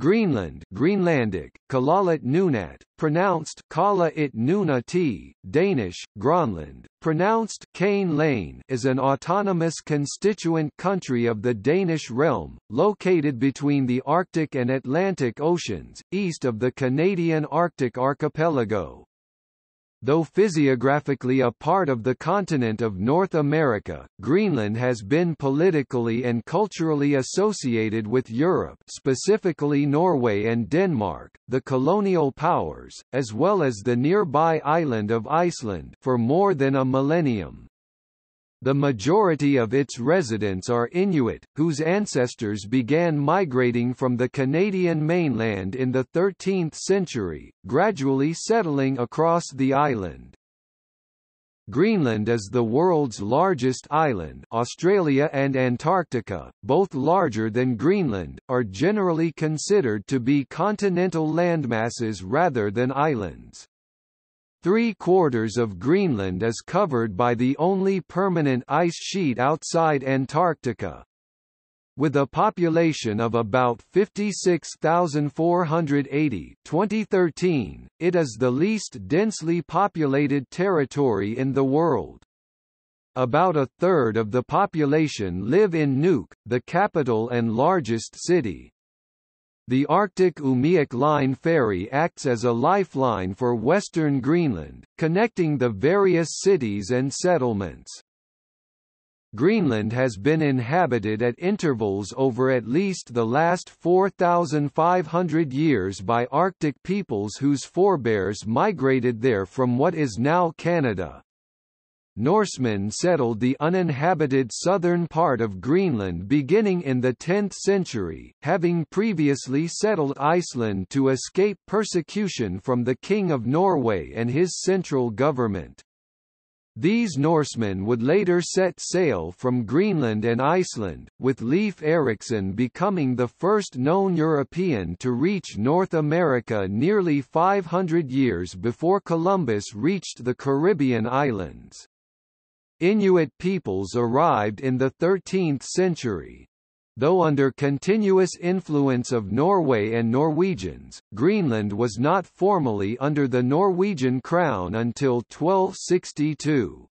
Greenland Greenlandic, Kalaallit Nunaat, pronounced Kala it Nuna t, Danish, Gronland, pronounced Kane Lane is an autonomous constituent country of the Danish realm, located between the Arctic and Atlantic Oceans, east of the Canadian Arctic archipelago. Though physiographically a part of the continent of North America, Greenland has been politically and culturally associated with Europe specifically Norway and Denmark, the colonial powers, as well as the nearby island of Iceland for more than a millennium. The majority of its residents are Inuit, whose ancestors began migrating from the Canadian mainland in the 13th century, gradually settling across the island. Greenland is the world's largest island Australia and Antarctica, both larger than Greenland, are generally considered to be continental landmasses rather than islands. Three-quarters of Greenland is covered by the only permanent ice sheet outside Antarctica. With a population of about 56,480 2013, it is the least densely populated territory in the world. About a third of the population live in Nuuk, the capital and largest city. The Arctic Umiaq Line ferry acts as a lifeline for western Greenland, connecting the various cities and settlements. Greenland has been inhabited at intervals over at least the last 4,500 years by Arctic peoples whose forebears migrated there from what is now Canada. Norsemen settled the uninhabited southern part of Greenland beginning in the 10th century, having previously settled Iceland to escape persecution from the King of Norway and his central government. These Norsemen would later set sail from Greenland and Iceland, with Leif Erikson becoming the first known European to reach North America nearly 500 years before Columbus reached the Caribbean islands. Inuit peoples arrived in the 13th century. Though under continuous influence of Norway and Norwegians, Greenland was not formally under the Norwegian crown until 1262.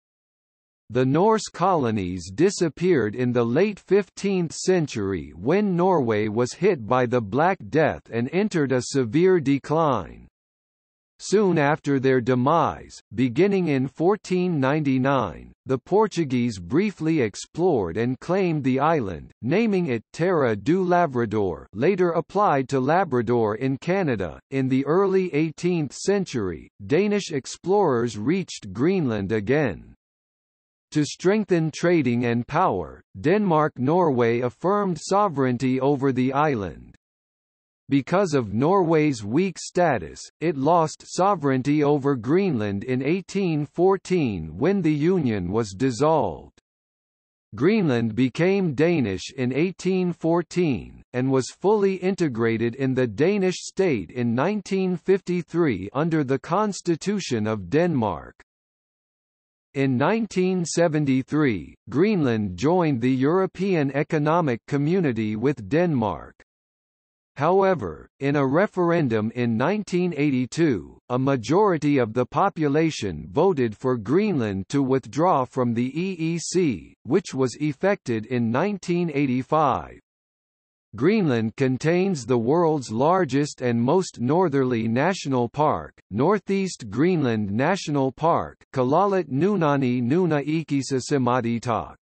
The Norse colonies disappeared in the late 15th century when Norway was hit by the Black Death and entered a severe decline. Soon after their demise, beginning in 1499, the Portuguese briefly explored and claimed the island, naming it Terra do Lavrador later applied to Labrador in Canada. In the early 18th century, Danish explorers reached Greenland again. To strengthen trading and power, Denmark-Norway affirmed sovereignty over the island. Because of Norway's weak status, it lost sovereignty over Greenland in 1814 when the Union was dissolved. Greenland became Danish in 1814, and was fully integrated in the Danish state in 1953 under the Constitution of Denmark. In 1973, Greenland joined the European Economic Community with Denmark. However, in a referendum in 1982, a majority of the population voted for Greenland to withdraw from the EEC, which was effected in 1985. Greenland contains the world's largest and most northerly national park, Northeast Greenland National Park Kalaallit Nunani Nuna Ikisasimaditaq.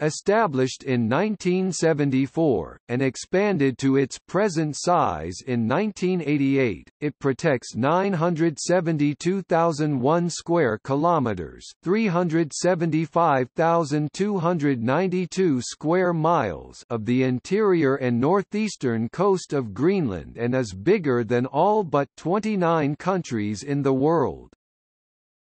Established in 1974, and expanded to its present size in 1988, it protects 972,001 square kilometers, 375,292 square miles of the interior and northeastern coast of Greenland and is bigger than all but 29 countries in the world.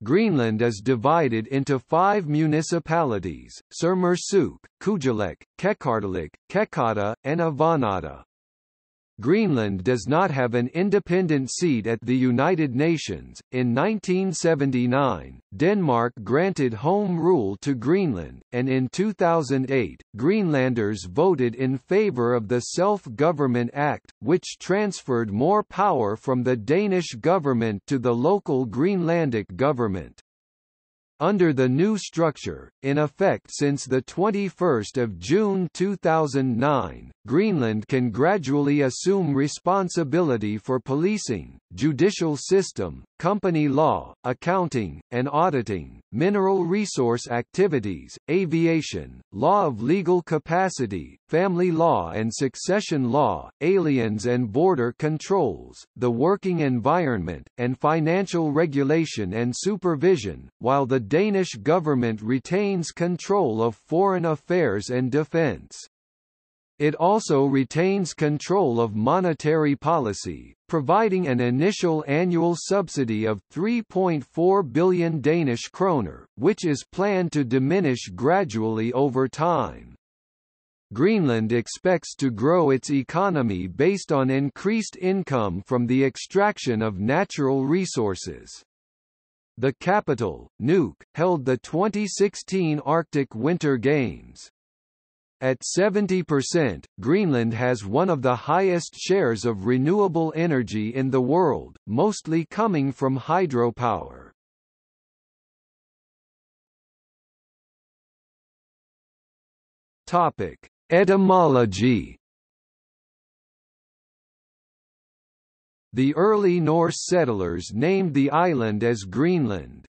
Greenland is divided into five municipalities, Sermersooq, Kujalleq, Qeqertalik, Qeqata, and Avannaata. Greenland does not have an independent seat at the United Nations. In 1979, Denmark granted home rule to Greenland, and in 2008, Greenlanders voted in favor of the Self-Government Act, which transferred more power from the Danish government to the local Greenlandic government. Under the new structure, in effect since 21 June 2009, Greenland can gradually assume responsibility for policing, judicial system, company law, accounting, and auditing, mineral resource activities, aviation, law of legal capacity, family law and succession law, aliens and border controls, the working environment, and financial regulation and supervision, while the Danish government retains control of foreign affairs and defence. It also retains control of monetary policy, providing an initial annual subsidy of 3.4 billion Danish kroner, which is planned to diminish gradually over time. Greenland expects to grow its economy based on increased income from the extraction of natural resources. The capital, Nuuk, held the 2016 Arctic Winter Games. At 70%, Greenland has one of the highest shares of renewable energy in the world, mostly coming from hydropower. Topic: Etymology The early Norse settlers named the island as Greenland.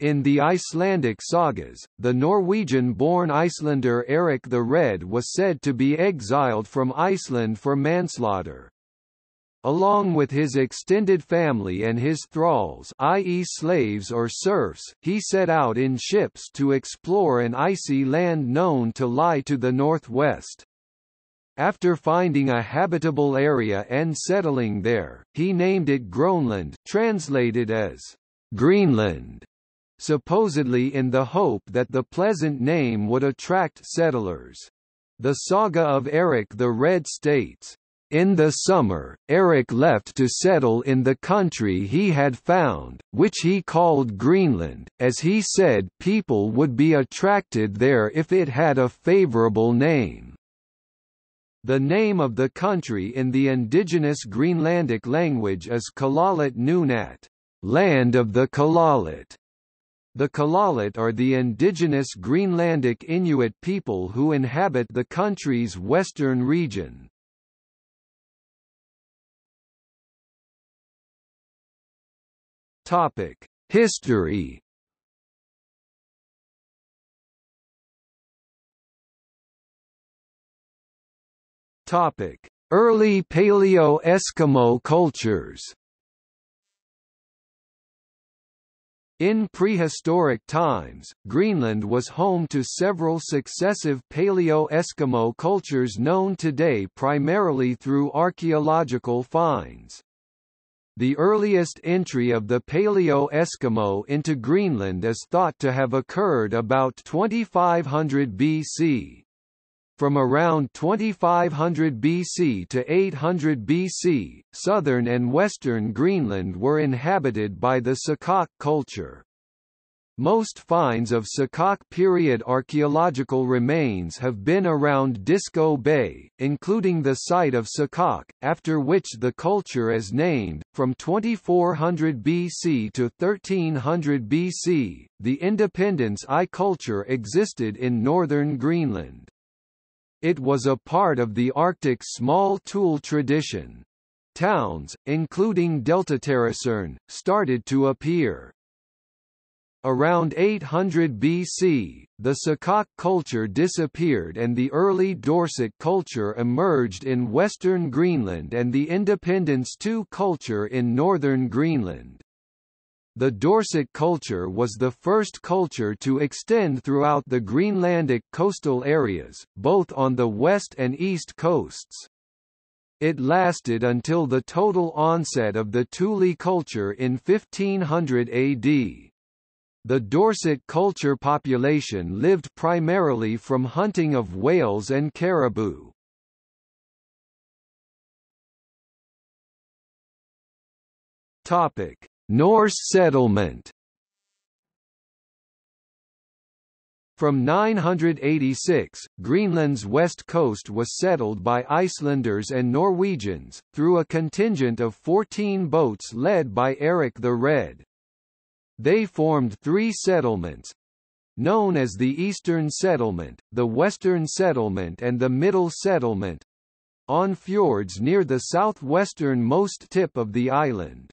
In the Icelandic sagas, the Norwegian-born Icelander Eric the Red was said to be exiled from Iceland for manslaughter. Along with his extended family and his thralls i.e. slaves or serfs, he set out in ships to explore an icy land known to lie to the northwest. After finding a habitable area and settling there, he named it Groenland translated as Greenland supposedly in the hope that the pleasant name would attract settlers. The saga of Eric the Red states, in the summer, Eric left to settle in the country he had found, which he called Greenland, as he said people would be attracted there if it had a favorable name. The name of the country in the indigenous Greenlandic language is Kalaallit Nunaat, land of the Kalaallit. The Kalaallit are the indigenous Greenlandic Inuit people who inhabit the country's western region. History. Early Paleo-Eskimo cultures. In prehistoric times, Greenland was home to several successive Paleo-Eskimo cultures known today primarily through archaeological finds. The earliest entry of the Paleo-Eskimo into Greenland is thought to have occurred about 2500 BC. From around 2500 BC to 800 BC, southern and western Greenland were inhabited by the Saqqaq culture. Most finds of Saqqaq period archaeological remains have been around Disko Bay, including the site of Saqqaq, after which the culture is named. From 2400 BC to 1300 BC, the Independence I culture existed in northern Greenland. It was a part of the Arctic small tool tradition. Towns, including Deltaterrasserne, started to appear. Around 800 BC, the Saqqaq culture disappeared and the early Dorset culture emerged in western Greenland and the Independence II culture in northern Greenland. The Dorset culture was the first culture to extend throughout the Greenlandic coastal areas, both on the west and east coasts. It lasted until the total onset of the Thule culture in 1500 AD. The Dorset culture population lived primarily from hunting of whales and caribou. Topic: Norse settlement From 986, Greenland's west coast was settled by Icelanders and Norwegians, through a contingent of 14 boats led by Eric the Red. They formed three settlements, known as the Eastern Settlement, the Western Settlement and the Middle Settlement, on fjords near the southwestern-most tip of the island.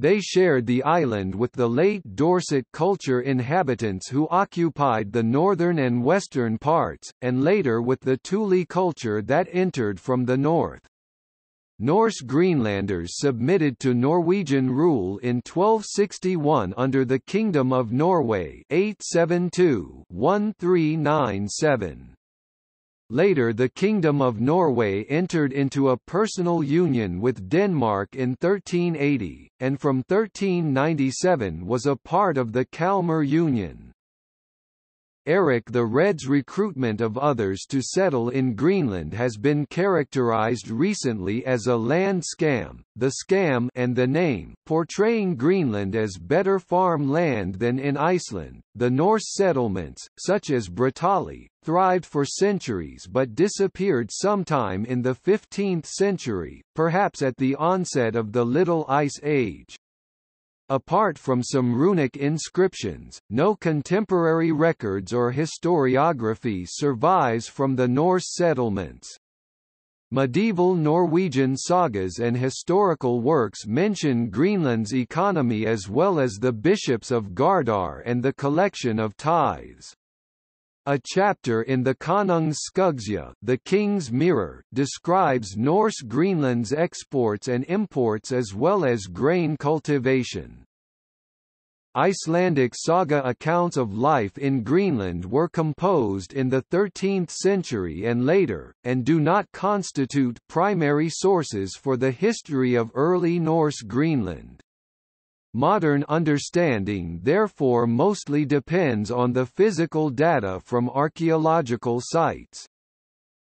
They shared the island with the late Dorset culture inhabitants who occupied the northern and western parts, and later with the Thule culture that entered from the north. Norse Greenlanders submitted to Norwegian rule in 1261 under the Kingdom of Norway 872-1397. Later the Kingdom of Norway entered into a personal union with Denmark in 1380, and from 1397 was a part of the Kalmar Union. Eric the Red's recruitment of others to settle in Greenland has been characterized recently as a land scam, the scam and the name, portraying Greenland as better farm land than in Iceland. The Norse settlements, such as Brattahlid, thrived for centuries but disappeared sometime in the 15th century, perhaps at the onset of the Little Ice Age. Apart from some runic inscriptions, no contemporary records or historiography survives from the Norse settlements. Medieval Norwegian sagas and historical works mention Greenland's economy as well as the bishops of Gardar and the collection of tithes. A chapter in the Konungs Skuggsjá, the King's Mirror, describes Norse Greenland's exports and imports as well as grain cultivation. Icelandic saga accounts of life in Greenland were composed in the 13th century and later, and do not constitute primary sources for the history of early Norse Greenland. Modern understanding therefore mostly depends on the physical data from archaeological sites.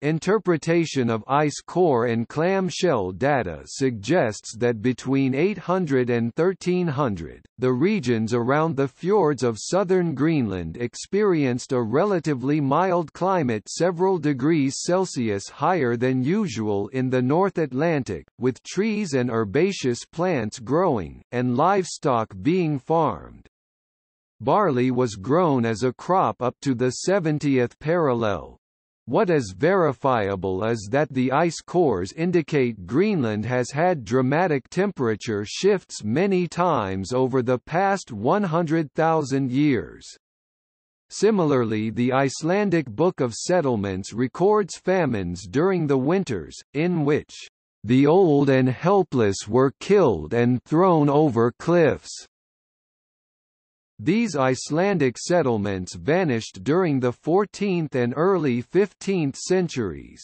Interpretation of ice core and clamshell data suggests that between 800 and 1300, the regions around the fjords of southern Greenland experienced a relatively mild climate several degrees Celsius higher than usual in the North Atlantic, with trees and herbaceous plants growing, and livestock being farmed. Barley was grown as a crop up to the 70th parallel, what is verifiable is that the ice cores indicate Greenland has had dramatic temperature shifts many times over the past 100,000 years. Similarly the Icelandic Book of Settlements records famines during the winters, in which, "...the old and helpless were killed and thrown over cliffs." These Icelandic settlements vanished during the 14th and early 15th centuries.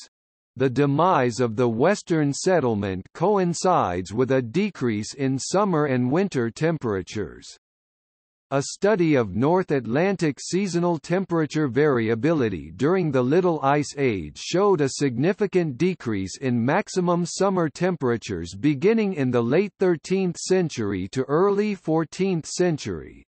The demise of the western settlement coincides with a decrease in summer and winter temperatures. A study of North Atlantic seasonal temperature variability during the Little Ice Age showed a significant decrease in maximum summer temperatures beginning in the late 13th century to early 14th century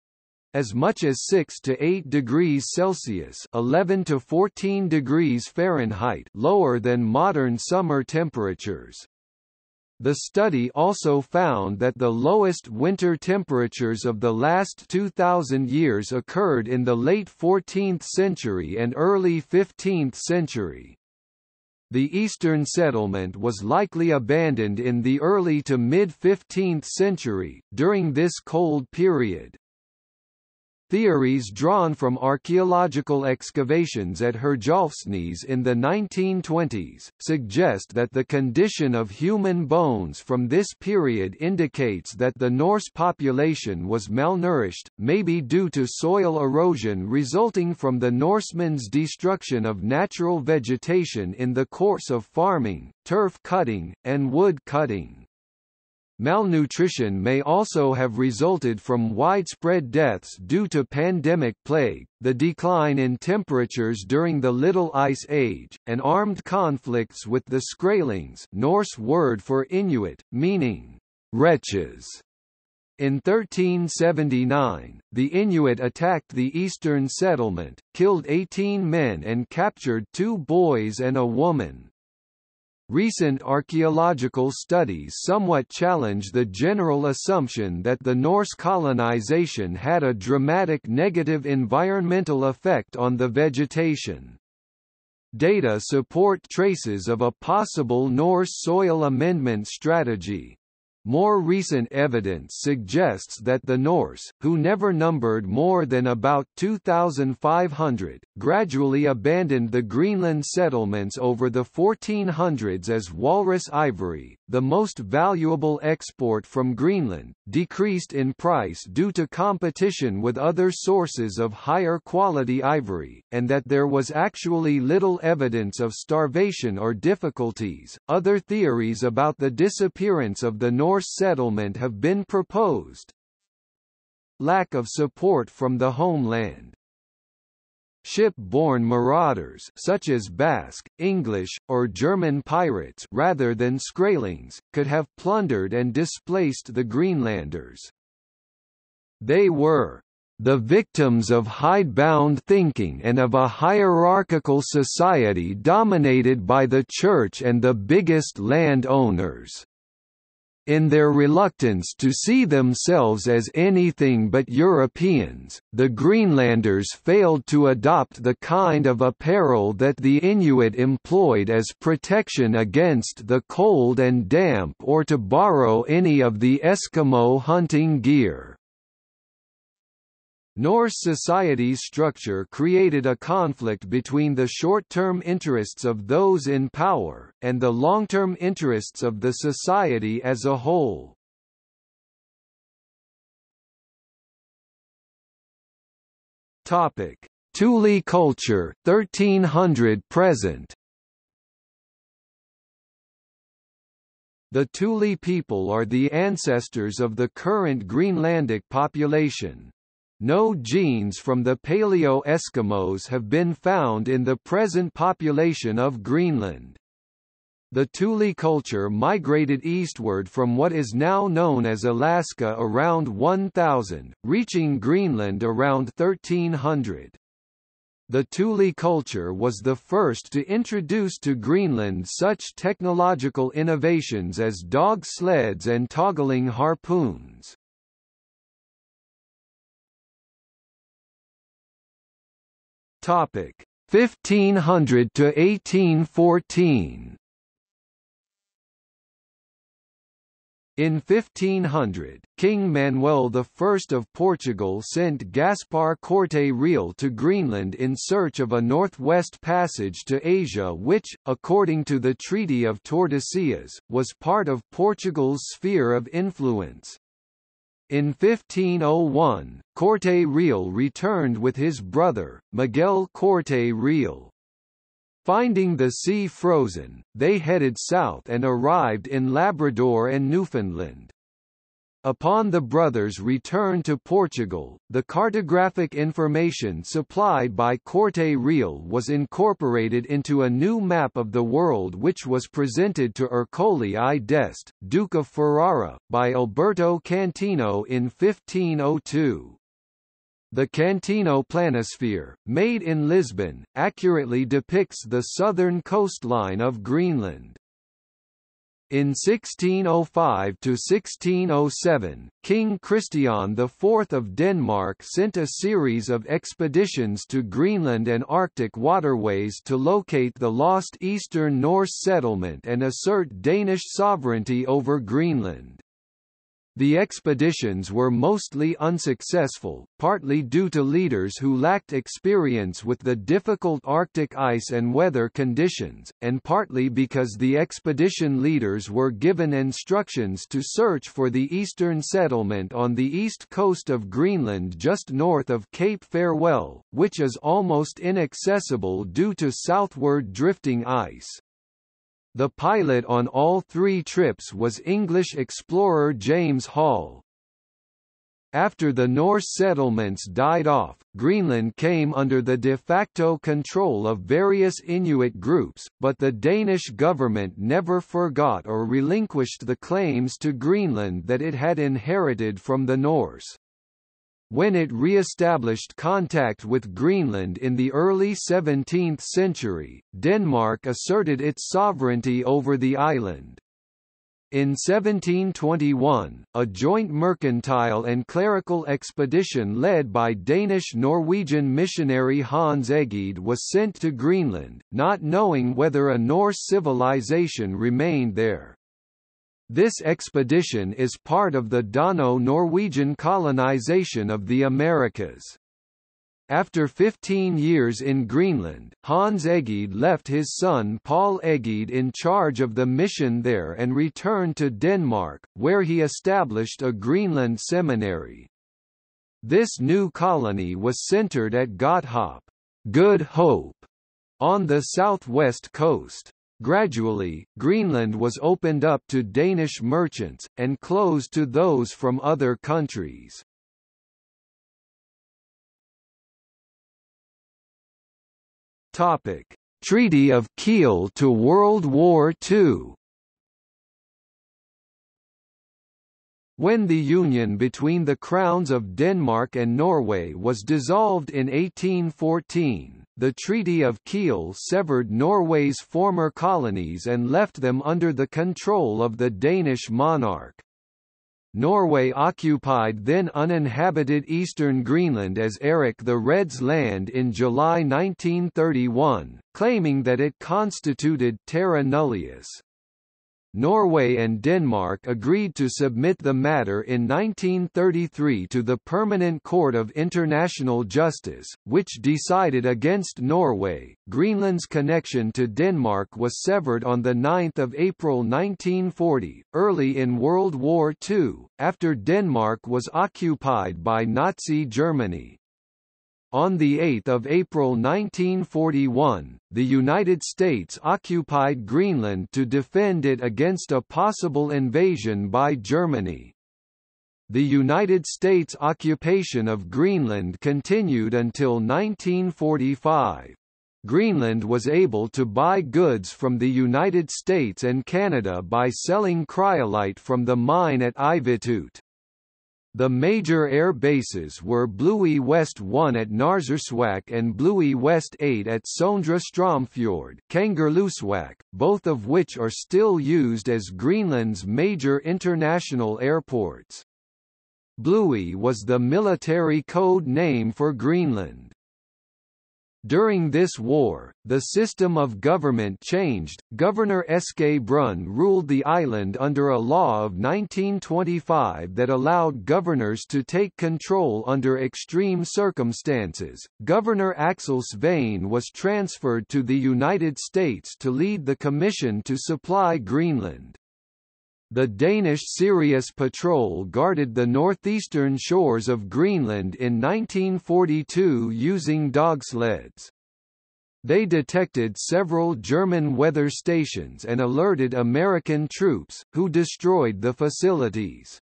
as much as 6 to 8 degrees Celsius 11 to 14 degrees Fahrenheit lower than modern summer temperatures. The study also found that the lowest winter temperatures of the last 2,000 years occurred in the late 14th century and early 15th century. The eastern settlement was likely abandoned in the early to mid-15th century, during this cold period. Theories drawn from archaeological excavations at Herjolfsnes in the 1920s, suggest that the condition of human bones from this period indicates that the Norse population was malnourished, maybe due to soil erosion resulting from the Norsemen's destruction of natural vegetation in the course of farming, turf cutting, and wood cutting. Malnutrition may also have resulted from widespread deaths due to pandemic plague, the decline in temperatures during the Little Ice Age, and armed conflicts with the Skraelings Norse word for Inuit, meaning, wretches. In 1379, the Inuit attacked the eastern settlement, killed 18 men and captured two boys and a woman. Recent archaeological studies somewhat challenge the general assumption that the Norse colonization had a dramatic negative environmental effect on the vegetation. Data support traces of a possible Norse soil amendment strategy, more recent evidence suggests that the Norse, who never numbered more than about 2,500, gradually abandoned the Greenland settlements over the 1400s as walrus ivory, the most valuable export from Greenland, decreased in price due to competition with other sources of higher quality ivory, and that there was actually little evidence of starvation or difficulties. Other theories about the disappearance of the Norse Norse settlement have been proposed. Lack of support from the homeland Ship-borne marauders such as Basque, English, or German pirates rather than Skraelings, could have plundered and displaced the Greenlanders. They were the victims of hidebound thinking and of a hierarchical society dominated by the church and the biggest landowners. In their reluctance to see themselves as anything but Europeans, the Greenlanders failed to adopt the kind of apparel that the Inuit employed as protection against the cold and damp or to borrow any of the Eskimo hunting gear. Norse society's structure created a conflict between the short-term interests of those in power, and the long-term interests of the society as a whole. Thule culture 1300 present The Thule people are the ancestors of the current Greenlandic population. No genes from the Paleo-Eskimos have been found in the present population of Greenland. The Thule culture migrated eastward from what is now known as Alaska around 1000, reaching Greenland around 1300. The Thule culture was the first to introduce to Greenland such technological innovations as dog sleds and toggling harpoons. Topic 1500 to 1814. In 1500, King Manuel I of Portugal sent Gaspar Corte Real to Greenland in search of a northwest passage to Asia which, according to the Treaty of Tordesillas, was part of Portugal's sphere of influence. In 1501, Corte Real returned with his brother, Miguel Corte Real. Finding the sea frozen, they headed south and arrived in Labrador and Newfoundland. Upon the brothers' return to Portugal, the cartographic information supplied by Corte Real was incorporated into a new map of the world which was presented to Ercole I d'Este, Duke of Ferrara, by Alberto Cantino in 1502. The Cantino planisphere, made in Lisbon, accurately depicts the southern coastline of Greenland. In 1605–1607, King Christian IV of Denmark sent a series of expeditions to Greenland and Arctic waterways to locate the lost Eastern Norse settlement and assert Danish sovereignty over Greenland. The expeditions were mostly unsuccessful, partly due to leaders who lacked experience with the difficult Arctic ice and weather conditions, and partly because the expedition leaders were given instructions to search for the eastern settlement on the east coast of Greenland just north of Cape Farewell, which is almost inaccessible due to southward drifting ice. The pilot on all three trips was English explorer James Hall. After the Norse settlements died off, Greenland came under the de facto control of various Inuit groups, but the Danish government never forgot or relinquished the claims to Greenland that it had inherited from the Norse. When it re-established contact with Greenland in the early 17th century, Denmark asserted its sovereignty over the island. In 1721, a joint mercantile and clerical expedition led by Danish-Norwegian missionary Hans Egede was sent to Greenland, not knowing whether a Norse civilization remained there. This expedition is part of the Dano-Norwegian colonization of the Americas. After 15 years in Greenland, Hans Egede left his son Paul Egede in charge of the mission there and returned to Denmark, where he established a Greenland seminary. This new colony was centered at Godthåb, Good Hope, on the southwest coast. Gradually, Greenland was opened up to Danish merchants, and closed to those from other countries. Topic: Treaty of Kiel to World War II. When the union between the crowns of Denmark and Norway was dissolved in 1814, the Treaty of Kiel severed Norway's former colonies and left them under the control of the Danish monarch. Norway occupied then uninhabited eastern Greenland as Erik the Red's land in July 1931, claiming that it constituted terra nullius. Norway and Denmark agreed to submit the matter in 1933 to the Permanent Court of International Justice, which decided against Norway. Greenland's connection to Denmark was severed on 9 April 1940, early in World War II, after Denmark was occupied by Nazi Germany. On 8 April 1941, the United States occupied Greenland to defend it against a possible invasion by Germany. The United States occupation of Greenland continued until 1945. Greenland was able to buy goods from the United States and Canada by selling cryolite from the mine at Ivittuut. The major air bases were Bluie West 1 at Narsarsuaq and Bluie West 8 at Sondre Stromfjord both of which are still used as Greenland's major international airports. Bluie was the military code name for Greenland. During this war, the system of government changed. Governor Eske Brun ruled the island under a law of 1925 that allowed governors to take control under extreme circumstances. Governor Axel Svane was transferred to the United States to lead the commission to supply Greenland. The Danish Sirius Patrol guarded the northeastern shores of Greenland in 1942 using dogsleds. They detected several German weather stations and alerted American troops, who destroyed the facilities.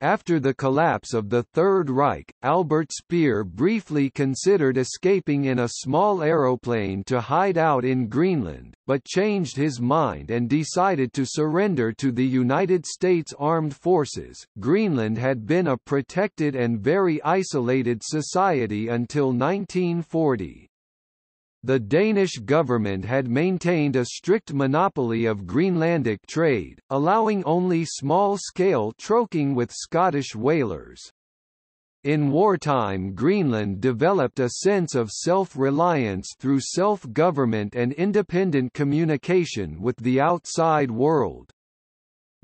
After the collapse of the Third Reich, Albert Speer briefly considered escaping in a small aeroplane to hide out in Greenland, but changed his mind and decided to surrender to the United States Armed Forces. Greenland had been a protected and very isolated society until 1940. The Danish government had maintained a strict monopoly of Greenlandic trade, allowing only small-scale troking with Scottish whalers. In wartime Greenland developed a sense of self-reliance through self-government and independent communication with the outside world.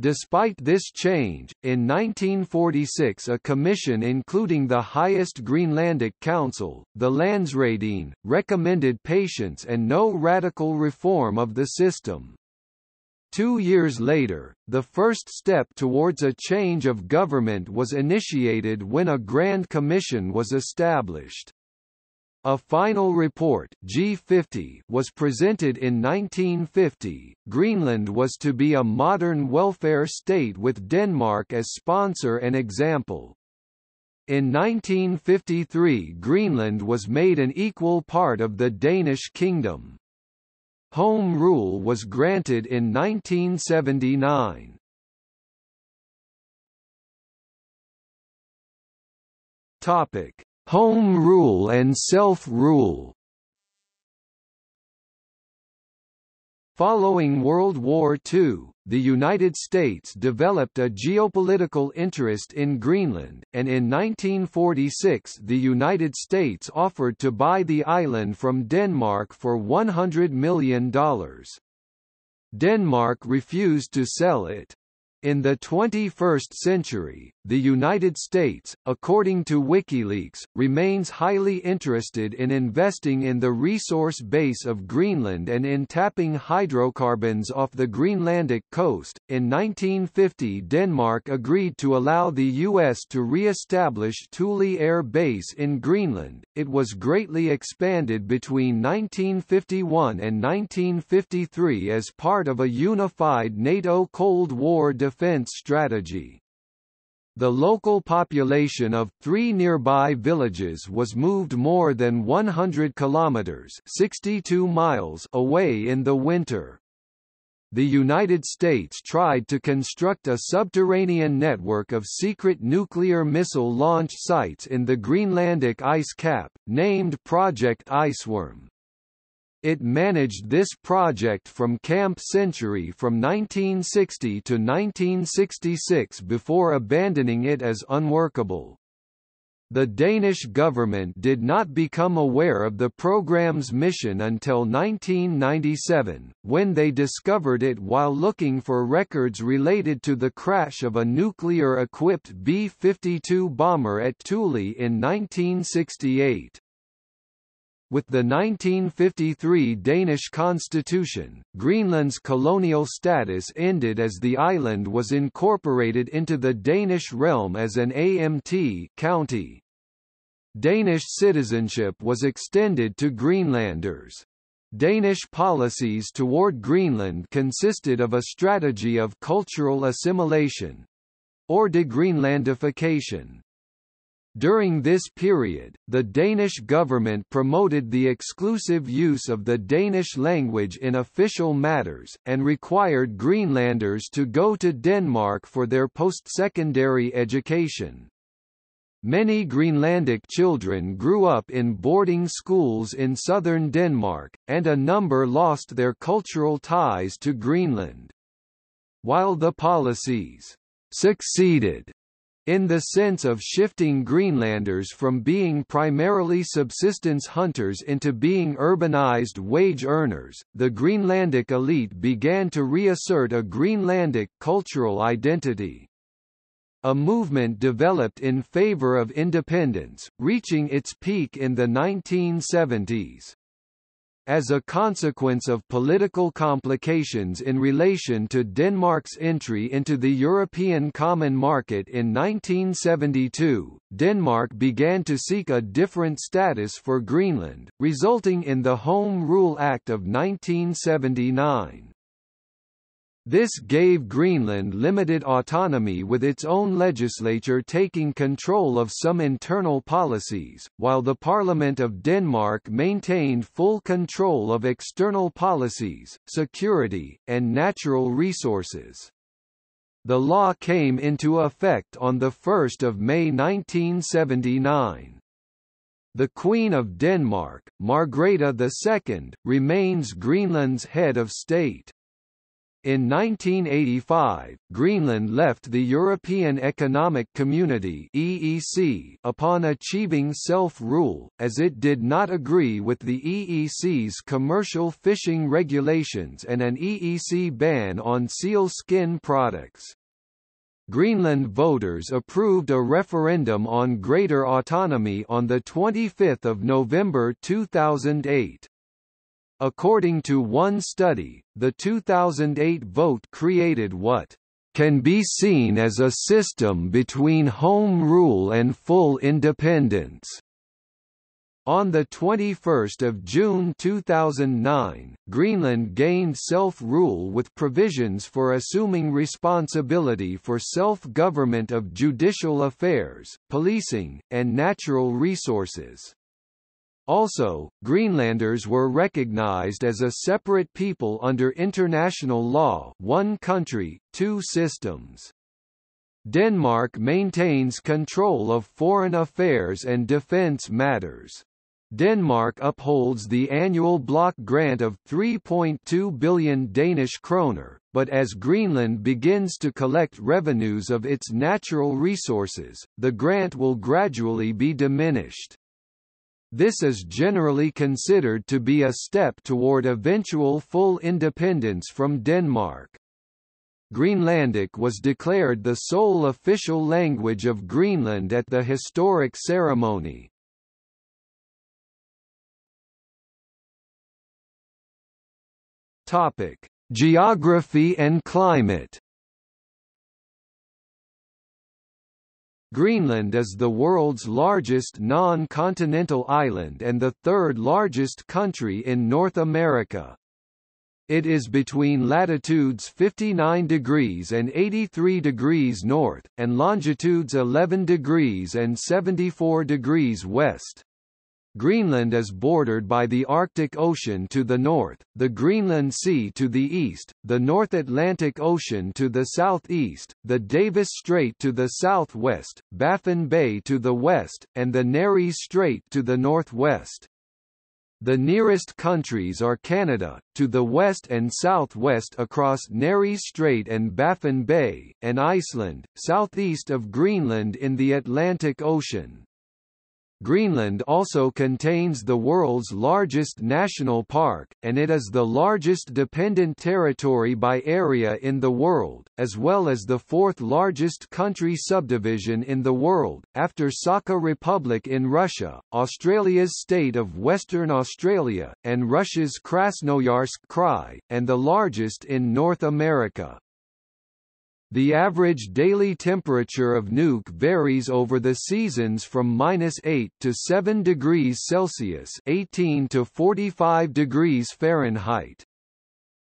Despite this change, in 1946 a commission including the highest Greenlandic council, the Landsraadene, recommended patience and no radical reform of the system. Two years later, the first step towards a change of government was initiated when a Grand Commission was established. A final report G50 was presented in 1950. Greenland was to be a modern welfare state with Denmark as sponsor and example. In 1953 Greenland was made an equal part of the Danish kingdom. Home rule was granted in 1979. Topic: Home rule and self-rule. Following World War II, the United States developed a geopolitical interest in Greenland, and in 1946 the United States offered to buy the island from Denmark for $100 million. Denmark refused to sell it. In the 21st century, the United States, according to WikiLeaks, remains highly interested in investing in the resource base of Greenland and in tapping hydrocarbons off the Greenlandic coast. In 1950, Denmark agreed to allow the U.S. to re-establish Thule Air Base in Greenland. It was greatly expanded between 1951 and 1953 as part of a unified NATO Cold War defense defense strategy. The local population of three nearby villages was moved more than 100 kilometers 62 miles away in the winter. The United States tried to construct a subterranean network of secret nuclear missile launch sites in the Greenlandic ice cap, named Project Iceworm. It managed this project from Camp Century from 1960 to 1966 before abandoning it as unworkable. The Danish government did not become aware of the program's mission until 1997, when they discovered it while looking for records related to the crash of a nuclear-equipped B-52 bomber at Thule in 1968. With the 1953 Danish constitution, Greenland's colonial status ended as the island was incorporated into the Danish realm as an AMT county. Danish citizenship was extended to Greenlanders. Danish policies toward Greenland consisted of a strategy of cultural assimilation or de-Greenlandification. During this period, the Danish government promoted the exclusive use of the Danish language in official matters, and required Greenlanders to go to Denmark for their post-secondary education. Many Greenlandic children grew up in boarding schools in southern Denmark, and a number lost their cultural ties to Greenland. While the policies succeeded in the sense of shifting Greenlanders from being primarily subsistence hunters into being urbanized wage earners, the Greenlandic elite began to reassert a Greenlandic cultural identity. A movement developed in favor of independence, reaching its peak in the 1970s. As a consequence of political complications in relation to Denmark's entry into the European Common Market in 1972, Denmark began to seek a different status for Greenland, resulting in the Home Rule Act of 1979. This gave Greenland limited autonomy with its own legislature taking control of some internal policies, while the Parliament of Denmark maintained full control of external policies, security, and natural resources. The law came into effect on 1 May 1979. The Queen of Denmark, Margrethe II, remains Greenland's head of state. In 1985, Greenland left the European Economic Community (EEC) upon achieving self-rule, as it did not agree with the EEC's commercial fishing regulations and an EEC ban on seal skin products. Greenland voters approved a referendum on greater autonomy on 25 November 2008. According to one study, the 2008 vote created what can be seen as a system between home rule and full independence. On 21 June 2009, Greenland gained self-rule with provisions for assuming responsibility for self-government of judicial affairs, policing, and natural resources. Also, Greenlanders were recognized as a separate people under international law one country, two systems. Denmark maintains control of foreign affairs and defence matters. Denmark upholds the annual block grant of 3.2 billion Danish kroner, but as Greenland begins to collect revenues of its natural resources, the grant will gradually be diminished. This is generally considered to be a step toward eventual full independence from Denmark. Greenlandic was declared the sole official language of Greenland at the historic ceremony. Topic: Geography and climate. Greenland is the world's largest non-continental island and the third largest country in North America. It is between latitudes 59 degrees and 83 degrees north, and longitudes 11 degrees and 74 degrees west. Greenland is bordered by the Arctic Ocean to the north, the Greenland Sea to the east, the North Atlantic Ocean to the southeast, the Davis Strait to the southwest, Baffin Bay to the west, and the Nares Strait to the northwest. The nearest countries are Canada, to the west and southwest across Nares Strait and Baffin Bay, and Iceland, southeast of Greenland in the Atlantic Ocean. Greenland also contains the world's largest national park, and it is the largest dependent territory by area in the world, as well as the fourth largest country subdivision in the world, after Sakha Republic in Russia, Australia's state of Western Australia, and Russia's Krasnoyarsk Krai, and the largest in North America. The average daily temperature of Nuuk varies over the seasons from minus 8 to 7 degrees Celsius 18 to 45 degrees Fahrenheit.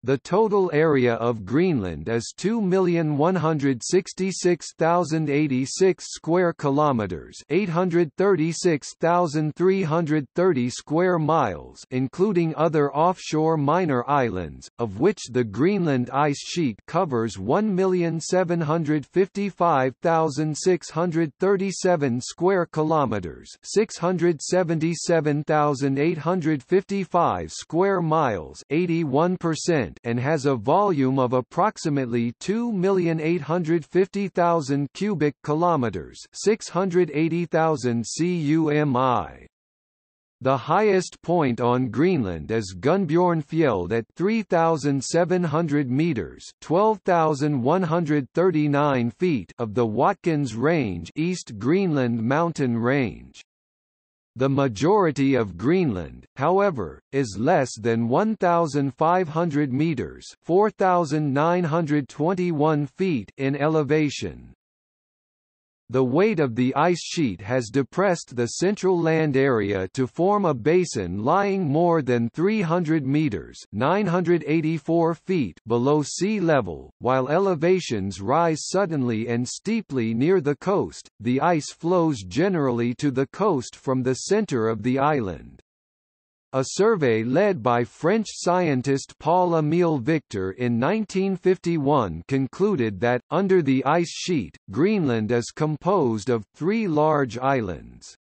The total area of Greenland is 2,166,086 square kilometers, 836,330 square miles, including other offshore minor islands, of which the Greenland ice sheet covers 1,755,637 square kilometers, 677,855 square miles, 81% and has a volume of approximately 2,850,000 cubic kilometers, 680,000 cumi. The highest point on Greenland is Gunnbjornfjeld at 3,700 meters (12,139 feet) of the Watkins Range, East Greenland mountain range. The majority of Greenland, however, is less than 1,500 meters (4,921 feet) in elevation. The weight of the ice sheet has depressed the central land area to form a basin lying more than 300 meters (984 feet) below sea level, while elevations rise suddenly and steeply near the coast. The ice flows generally to the coast from the center of the island. A survey led by French scientist Paul-Émile Victor in 1951 concluded that, under the ice sheet, Greenland is composed of three large islands.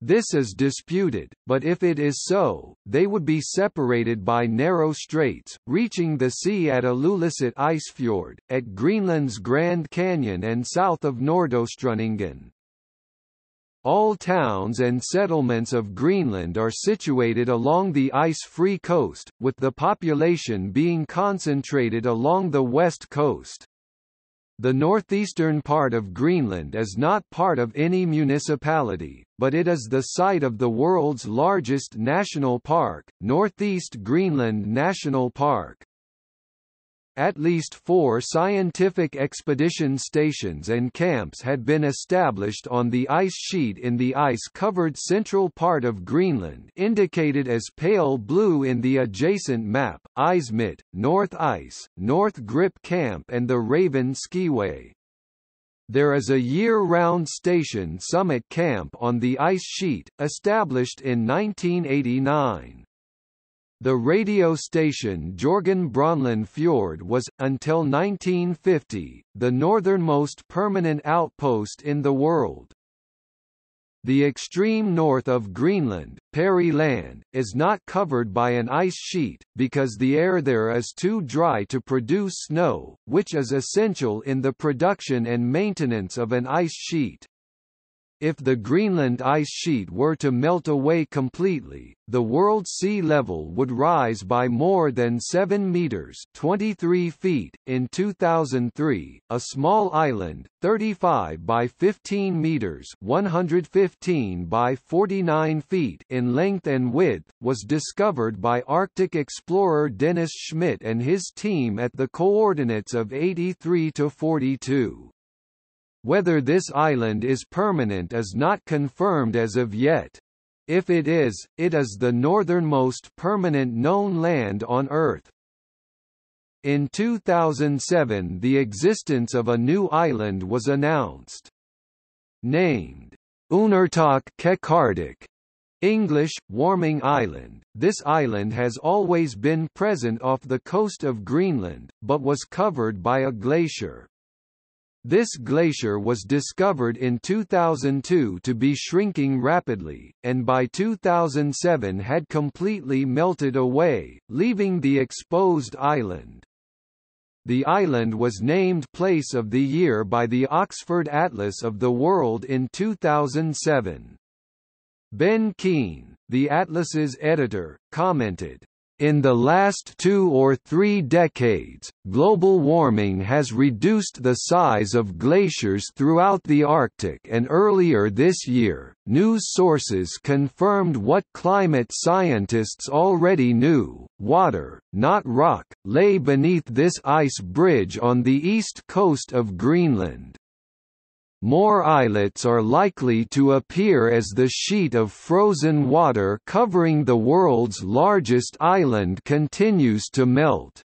This is disputed, but if it is so, they would be separated by narrow straits, reaching the sea at Ilulissat Icefjord, at Greenland's Grand Canyon and south of Nordostrundingen. All towns and settlements of Greenland are situated along the ice-free coast, with the population being concentrated along the west coast. The northeastern part of Greenland is not part of any municipality, but it is the site of the world's largest national park, Northeast Greenland National Park. At least four scientific expedition stations and camps had been established on the ice sheet in the ice-covered central part of Greenland indicated as pale blue in the adjacent map, Eismitte, North Ice, NorthGRIP Camp and the Raven Skiway. There is a year-round station summit camp on the ice sheet, established in 1989. The radio station Jorgen Brønlund Fjord was, until 1950, the northernmost permanent outpost in the world. The extreme north of Greenland, Peary Land, is not covered by an ice sheet, because the air there is too dry to produce snow, which is essential in the production and maintenance of an ice sheet. If the Greenland ice sheet were to melt away completely, the world's sea level would rise by more than 7 meters (23 feet) in 2003. A small island, 35 by 15 meters (115 by 49 feet) in length and width, was discovered by Arctic explorer Dennis Schmitt and his team at the coordinates of 83 to 42. Whether this island is permanent is not confirmed as of yet. If it is, it is the northernmost permanent known land on Earth. In 2007 the existence of a new island was announced. Named Uunartoq Qeqertaq, English, Warming Island, this island has always been present off the coast of Greenland, but was covered by a glacier. This glacier was discovered in 2002 to be shrinking rapidly, and by 2007 had completely melted away, leaving the exposed island. The island was named Place of the Year by the Oxford Atlas of the World in 2007. Ben Keene, the atlas's editor, commented, in the last two or three decades, global warming has reduced the size of glaciers throughout the Arctic and earlier this year, news sources confirmed what climate scientists already knew, water, not rock, lay beneath this ice bridge on the east coast of Greenland. More islets are likely to appear as the sheet of frozen water covering the world's largest island continues to melt.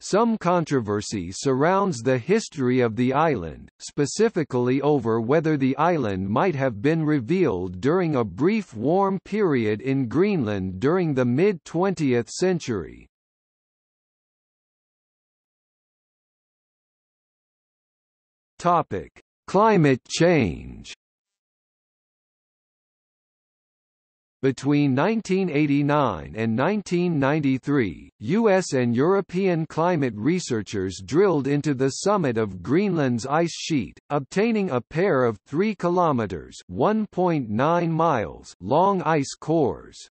Some controversy surrounds the history of the island, specifically over whether the island might have been revealed during a brief warm period in Greenland during the mid-20th century. Topic: Climate change Between 1989 and 1993, U.S. and European climate researchers drilled into the summit of Greenland's ice sheet, obtaining a pair of 3 kilometers (1.9 miles) long ice cores.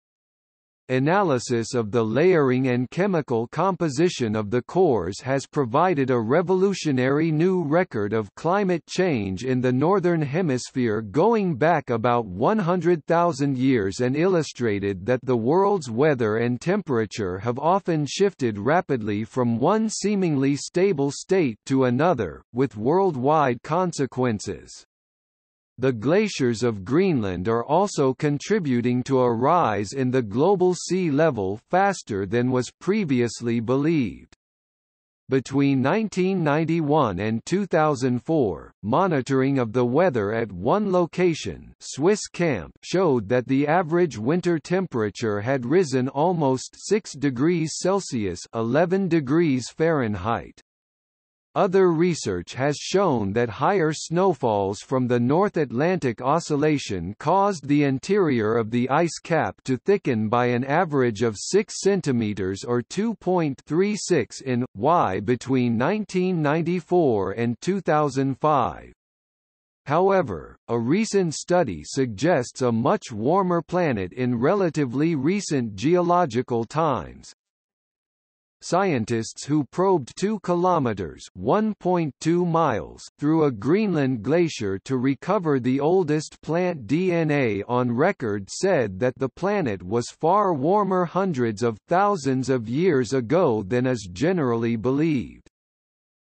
Analysis of the layering and chemical composition of the cores has provided a revolutionary new record of climate change in the Northern Hemisphere going back about 100,000 years and illustrated that the world's weather and temperature have often shifted rapidly from one seemingly stable state to another, with worldwide consequences. The glaciers of Greenland are also contributing to a rise in the global sea level faster than was previously believed. Between 1991 and 2004, monitoring of the weather at one location Swiss Camp showed that the average winter temperature had risen almost 6 degrees Celsius 11 degrees Fahrenheit. Other research has shown that higher snowfalls from the North Atlantic Oscillation caused the interior of the ice cap to thicken by an average of 6 cm or 2.36 in, y between 1994 and 2005. However, a recent study suggests a much warmer planet in relatively recent geological times, scientists who probed 2 kilometers (1.2 miles) through a Greenland glacier to recover the oldest plant DNA on record said that the planet was far warmer hundreds of thousands of years ago than is generally believed.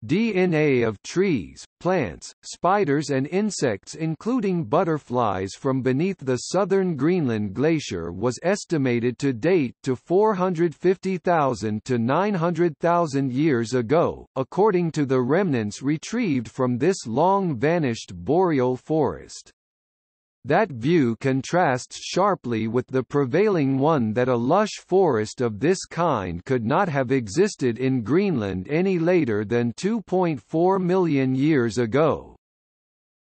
DNA of trees, plants, spiders and insects including butterflies from beneath the southern Greenland glacier was estimated to date to 450,000 to 900,000 years ago, according to the remnants retrieved from this long-vanished boreal forest. That view contrasts sharply with the prevailing one that a lush forest of this kind could not have existed in Greenland any later than 2.4 million years ago.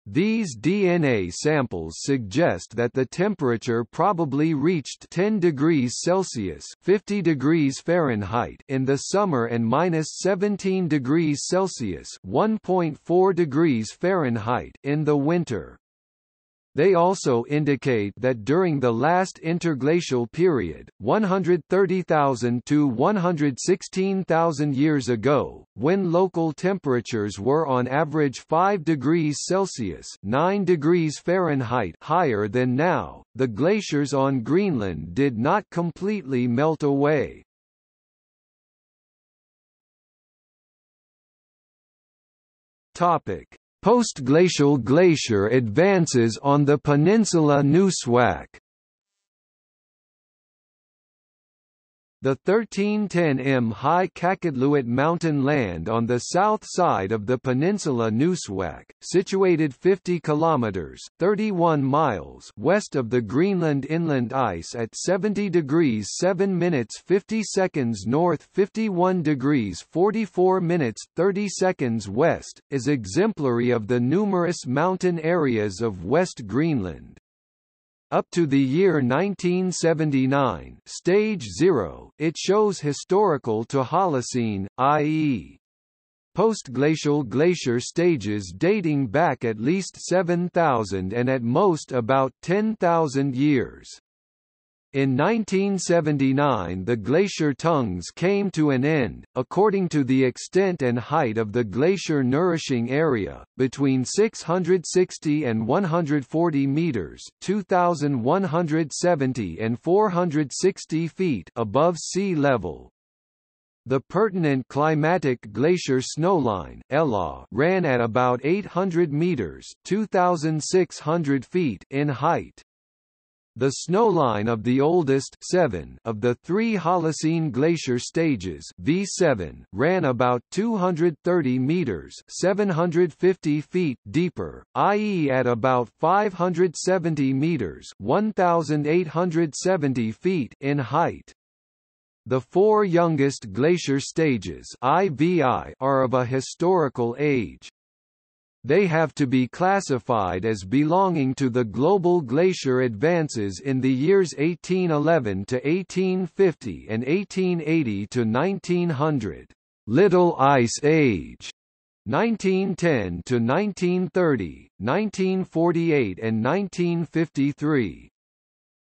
These DNA samples suggest that the temperature probably reached 10 degrees Celsius 50 degrees Fahrenheit in the summer and minus 17 degrees Celsius 1.4 degrees Fahrenheit in the winter. They also indicate that during the last interglacial period, 130,000 to 116,000 years ago, when local temperatures were on average 5 degrees Celsius 9 degrees Fahrenheit higher than now, the glaciers on Greenland did not completely melt away. Topic: Postglacial glacier advances on the peninsula Nuussuaq The 1310 m high Qaqortoq mountain land on the south side of the peninsula Nuussuaq, situated 50 kilometers (31 miles) west of the Greenland inland ice at 70 degrees 7 minutes 50 seconds north, 51 degrees 44 minutes 30 seconds west, is exemplary of the numerous mountain areas of West Greenland. Up to the year 1979 stage 0, it shows historical to Holocene, i.e. postglacial glacier stages dating back at least 7,000 and at most about 10,000 years. In 1979 the glacier tongues came to an end, according to the extent and height of the glacier nourishing area, between 660 and 140 meters 2,170 and 460 feet above sea level. The pertinent climatic glacier snowline ran at about 800 meters 2,600 feet in height. The snowline of the oldest seven of the three Holocene glacier stages V7 ran about 230 meters 750 feet deeper, i.e. at about 570 meters 1,870 feet in height. The four youngest glacier stages IVI are of a historical age. They have to be classified as belonging to the global glacier advances in the years 1811 to 1850 and 1880 to 1900. Little Ice Age 1910 to 1930, 1948 and 1953.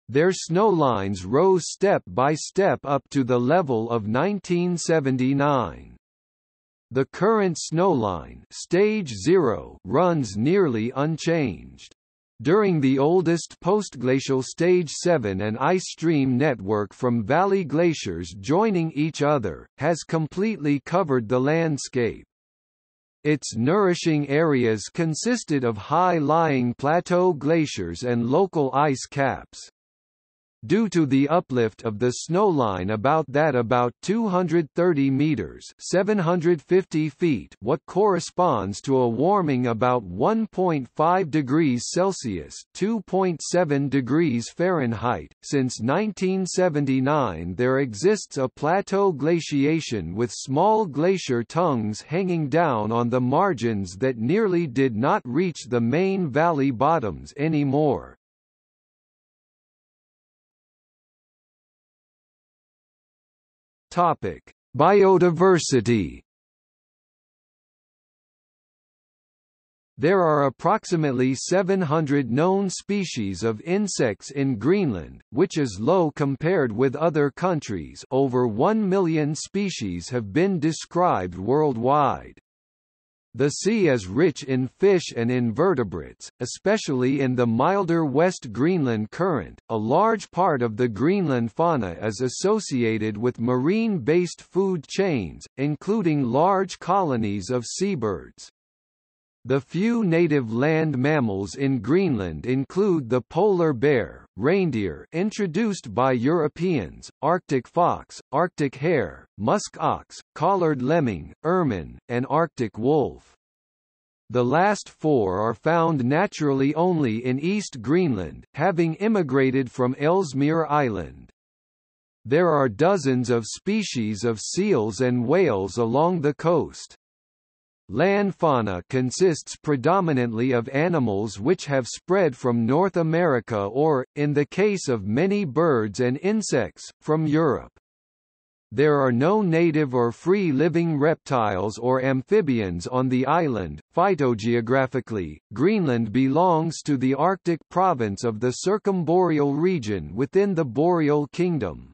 Their snowlines rose step by step up to the level of 1979. The current snowline stage 0 runs nearly unchanged. During the oldest postglacial Stage 7 an ice stream network from valley glaciers joining each other, has completely covered the landscape. Its nourishing areas consisted of high-lying plateau glaciers and local ice caps. Due to the uplift of the snowline about that about 230 meters 750 feet what corresponds to a warming about 1.5 degrees Celsius 2.7 degrees Fahrenheit, since 1979 there exists a plateau glaciation with small glacier tongues hanging down on the margins that nearly did not reach the main valley bottoms anymore. Topic: Biodiversity. There are approximately 700 known species of insects in Greenland, which is low compared with other countries over 1 million species have been described worldwide. The sea is rich in fish and invertebrates, especially in the milder West Greenland current. A large part of the Greenland fauna is associated with marine-based food chains, including large colonies of seabirds. The few native land mammals in Greenland include the polar bear, reindeer introduced by Europeans, Arctic fox, Arctic hare, musk ox, collared lemming, ermine, and Arctic wolf. The last four are found naturally only in East Greenland, having immigrated from Ellesmere Island. There are dozens of species of seals and whales along the coast. Land fauna consists predominantly of animals which have spread from North America or, in the case of many birds and insects, from Europe. There are no native or free-living reptiles or amphibians on the island. Phytogeographically, Greenland belongs to the Arctic province of the Circumboreal region within the Boreal Kingdom.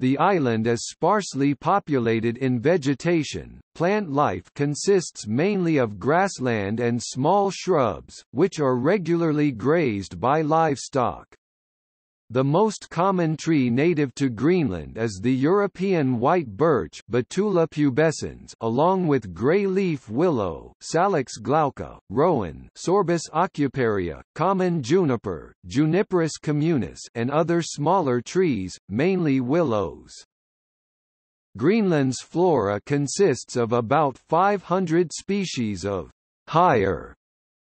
The island is sparsely populated in vegetation. Plant life consists mainly of grassland and small shrubs, which are regularly grazed by livestock. The most common tree native to Greenland is the European white birch Betula pubescens along with grey-leaf willow Salix glauca, rowan Sorbus aucuparia, common juniper Juniperus communis and other smaller trees, mainly willows. Greenland's flora consists of about 500 species of higher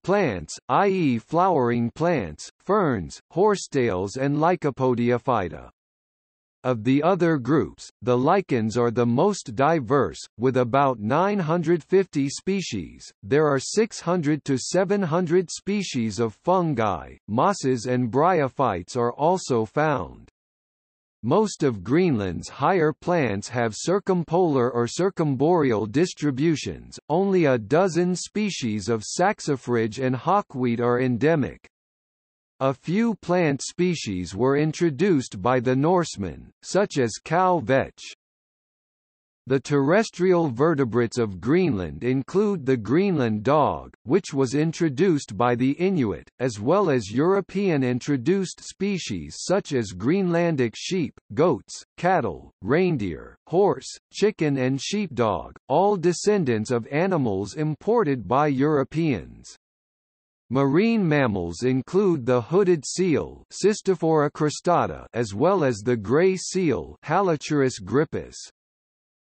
plants, i.e. flowering plants, ferns, horsetails and Lycopodiophyta. Of the other groups, the lichens are the most diverse, with about 950 species. There are 600 to 700 species of fungi, mosses and bryophytes are also found. Most of Greenland's higher plants have circumpolar or circumboreal distributions, only a dozen species of saxifrage and hawkweed are endemic. A few plant species were introduced by the Norsemen, such as cow vetch. The terrestrial vertebrates of Greenland include the Greenland dog, which was introduced by the Inuit, as well as European introduced species such as Greenlandic sheep, goats, cattle, reindeer, horse, chicken and sheepdog, all descendants of animals imported by Europeans. Marine mammals include the hooded seal cristata as well as the gray seal Halichoerus grypus.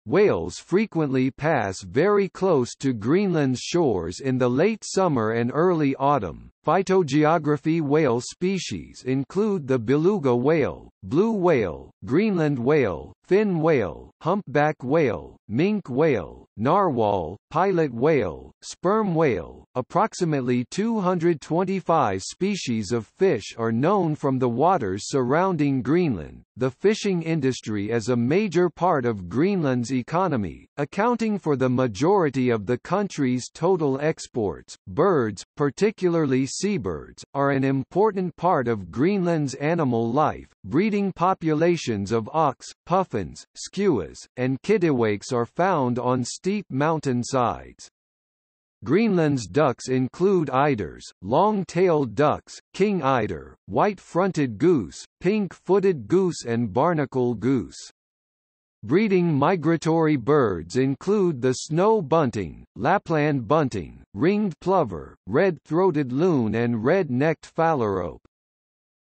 Whales frequently pass very close to Greenland's shores in the late summer and early autumn. Phytogeography whale species include the beluga whale, blue whale, Greenland whale, fin whale, humpback whale, minke whale, narwhal, pilot whale, sperm whale. Approximately 225 species of fish are known from the waters surrounding Greenland. The fishing industry is a major part of Greenland's economy, accounting for the majority of the country's total exports. Birds, particularly seabirds, are an important part of Greenland's animal life. Breeding populations of auks, puffins, skuas, and kittiwakes are found on steep mountain sides. Greenland's ducks include eiders, long-tailed ducks, king eider, white-fronted goose, pink-footed goose and barnacle goose. Breeding migratory birds include the snow bunting, Lapland bunting, ringed plover, red-throated loon and red-necked phalarope.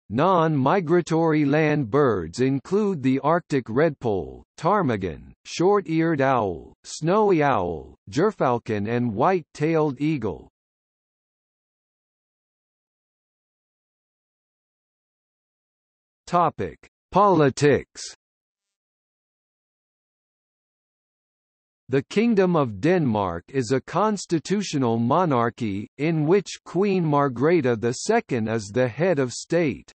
Non-migratory land birds include the Arctic redpoll, ptarmigan, short-eared owl, snowy owl, gyrfalcon and white-tailed eagle. Topic: Politics The Kingdom of Denmark is a constitutional monarchy, in which Queen Margrethe II is the head of state.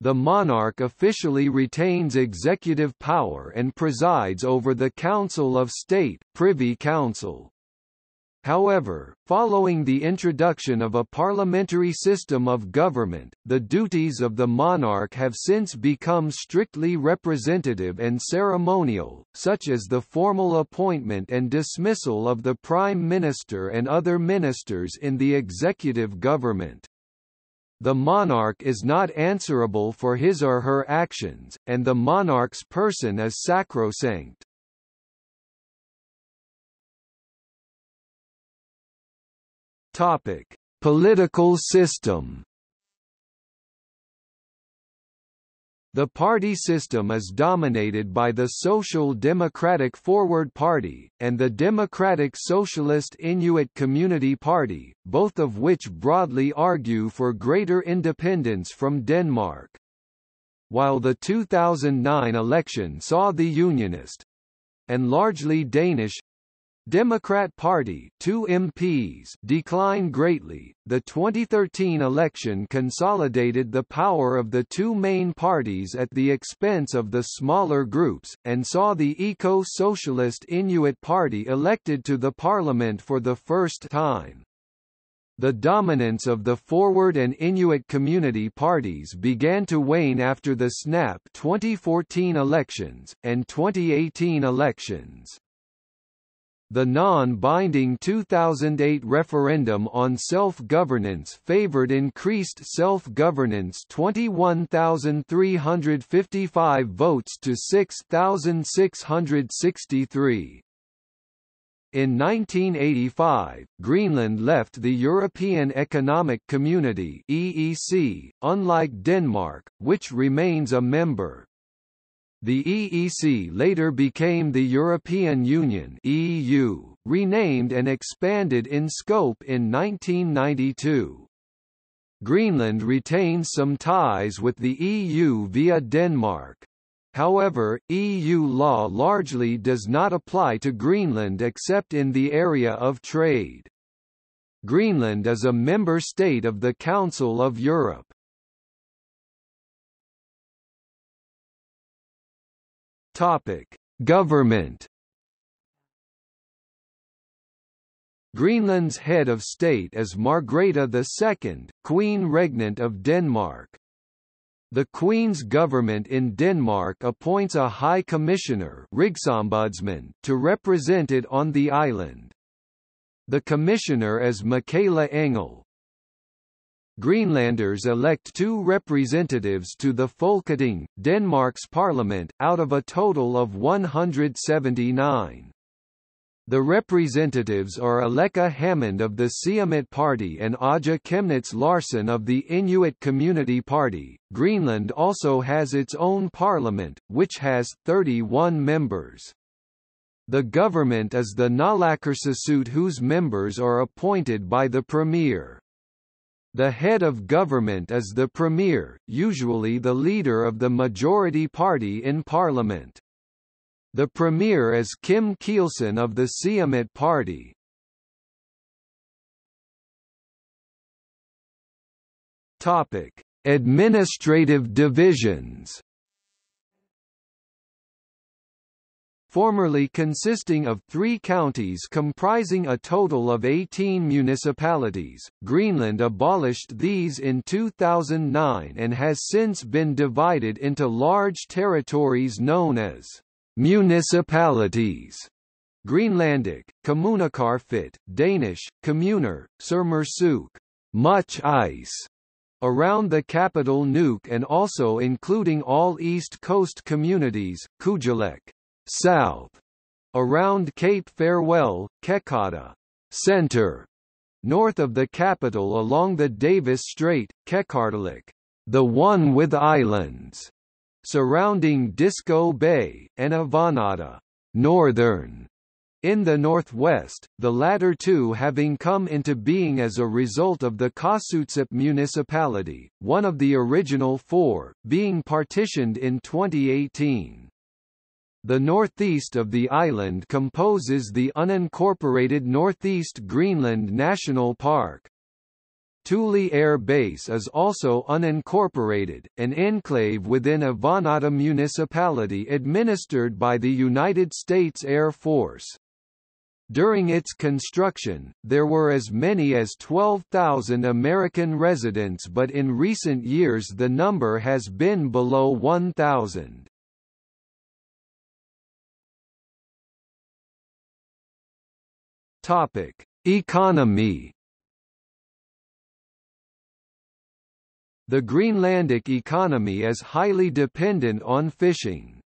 The monarch officially retains executive power and presides over the Council of State Privy Council. However, following the introduction of a parliamentary system of government, the duties of the monarch have since become strictly representative and ceremonial, such as the formal appointment and dismissal of the prime minister and other ministers in the executive government. The monarch is not answerable for his or her actions, and the monarch's person is sacrosanct. Topic: Political system. The party system is dominated by the Social Democratic Forward Party, and the Democratic Socialist Inuit Community Party, both of which broadly argue for greater independence from Denmark. While the 2009 election saw the Unionist—and largely Danish Democrat Party two MPs decline greatly. The 2013 election consolidated the power of the two main parties at the expense of the smaller groups, and saw the Eco-Socialist Inuit Party elected to the parliament for the first time. The dominance of the Forward and Inuit community parties began to wane after the snap 2014 elections, and 2018 elections. The non-binding 2008 referendum on self-governance favored increased self-governance 21,355 votes to 6,663. In 1985, Greenland left the European Economic Community (EEC), unlike Denmark, which remains a member. The EEC later became the European Union (EU), renamed and expanded in scope in 1992. Greenland retains some ties with the EU via Denmark. However, EU law largely does not apply to Greenland except in the area of trade. Greenland is a member state of the Council of Europe. Topic: Government. Greenland's head of state is Margrethe II, Queen Regnant of Denmark. The Queen's government in Denmark appoints a High Commissioner to represent it on the island. The commissioner is Mikaela Engell. Greenlanders elect two representatives to the Folketing, Denmark's parliament, out of a total of 179. The representatives are Aleqa Hammond of the Siumut Party and Aage Chemnitz Larsen of the Inuit Community Party. Greenland also has its own parliament, which has 31 members. The government is the Naalakkersuisut whose members are appointed by the Premier. The head of government is the premier, usually the leader of the majority party in parliament. The premier is Kim Kielsen of the Siumut party. Topic: Administrative divisions formerly consisting of three counties comprising a total of 18 municipalities. Greenland abolished these in 2009 and has since been divided into large territories known as municipalities. Greenlandic, Kommuneqarfiit, Danish, Kommuner, Sermersooq, much ice, around the capital Nuuk and also including all East Coast communities, Kujalleq south, around Cape Farewell, Qeqqata, center, north of the capital along the Davis Strait, Qeqertalik, the one with islands, surrounding Disko Bay, and Avannaata, northern, in the northwest, the latter two having come into being as a result of the Qaasuitsup municipality, one of the original four, being partitioned in 2018. The northeast of the island composes the unincorporated Northeast Greenland National Park. Thule Air Base is also unincorporated, an enclave within Avannaata municipality administered by the United States Air Force. During its construction, there were as many as 12,000 American residents but in recent years the number has been below 1,000. Topic: Economy. The Greenlandic economy is highly dependent on fishing.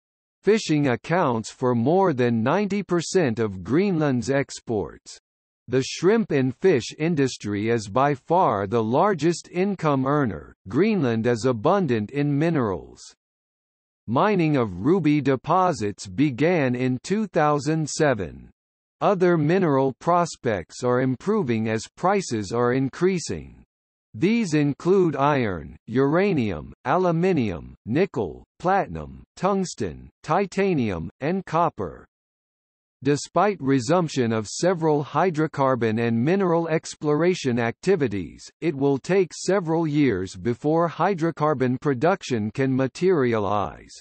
Fishing accounts for more than 90% of Greenland's exports. The shrimp and fish industry is by far the largest income earner. Greenland is abundant in minerals. Mining of ruby deposits began in 2007. Other mineral prospects are improving as prices are increasing. These include iron, uranium, aluminium, nickel, platinum, tungsten, titanium, and copper. Despite resumption of several hydrocarbon and mineral exploration activities, it will take several years before hydrocarbon production can materialize.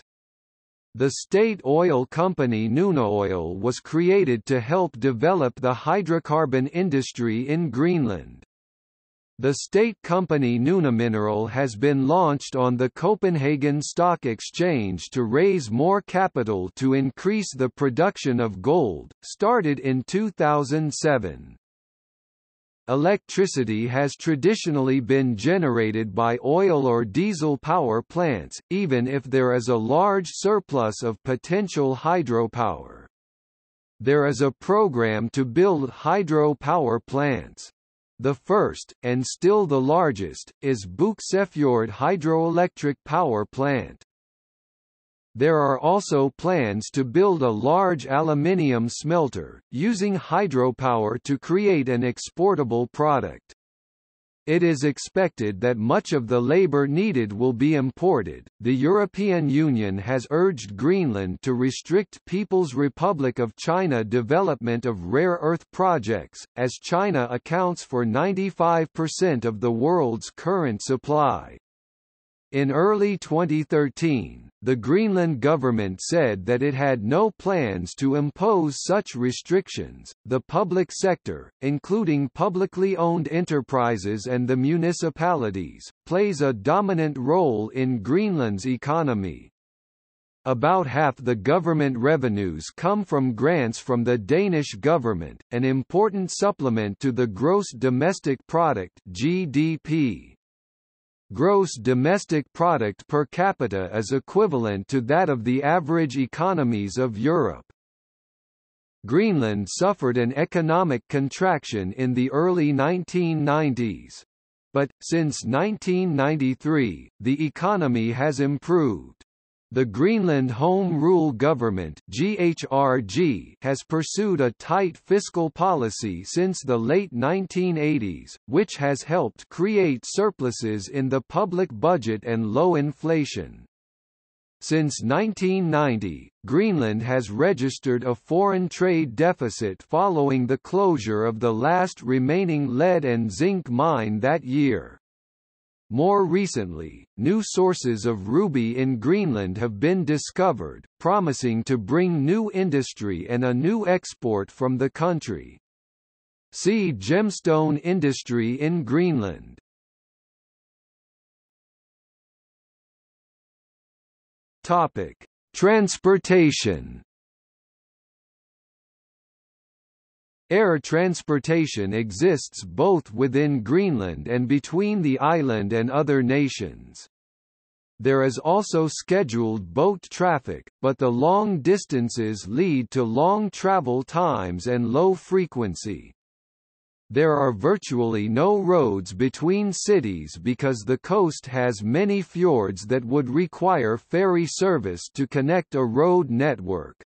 The state oil company Nunaoil was created to help develop the hydrocarbon industry in Greenland. The state company Nunamineral has been launched on the Copenhagen Stock Exchange to raise more capital to increase the production of gold, started in 2007. Electricity has traditionally been generated by oil or diesel power plants, even if there is a large surplus of potential hydropower. There is a program to build hydro-power plants. The first, and still the largest, is Buksefjord Hydroelectric Power Plant. There are also plans to build a large aluminium smelter, using hydropower to create an exportable product. It is expected that much of the labor needed will be imported. The European Union has urged Greenland to restrict People's Republic of China development of rare earth projects, as China accounts for 95% of the world's current supply. In early 2013, the Greenland government said that it had no plans to impose such restrictions. The public sector, including publicly owned enterprises and the municipalities, plays a dominant role in Greenland's economy. About half the government revenues come from grants from the Danish government, an important supplement to the gross domestic product (GDP). Gross domestic product per capita is equivalent to that of the average economies of Europe. Greenland suffered an economic contraction in the early 1990s. But, since 1993, the economy has improved. The Greenland Home Rule Government GHRG has pursued a tight fiscal policy since the late 1980s, which has helped create surpluses in the public budget and low inflation. Since 1990, Greenland has registered a foreign trade deficit following the closure of the last remaining lead and zinc mine that year. More recently, new sources of ruby in Greenland have been discovered, promising to bring new industry and a new export from the country. See gemstone industry in Greenland. Topic: Transportation Air transportation exists both within Greenland and between the island and other nations. There is also scheduled boat traffic, but the long distances lead to long travel times and low frequency. There are virtually no roads between cities because the coast has many fjords that would require ferry service to connect a road network.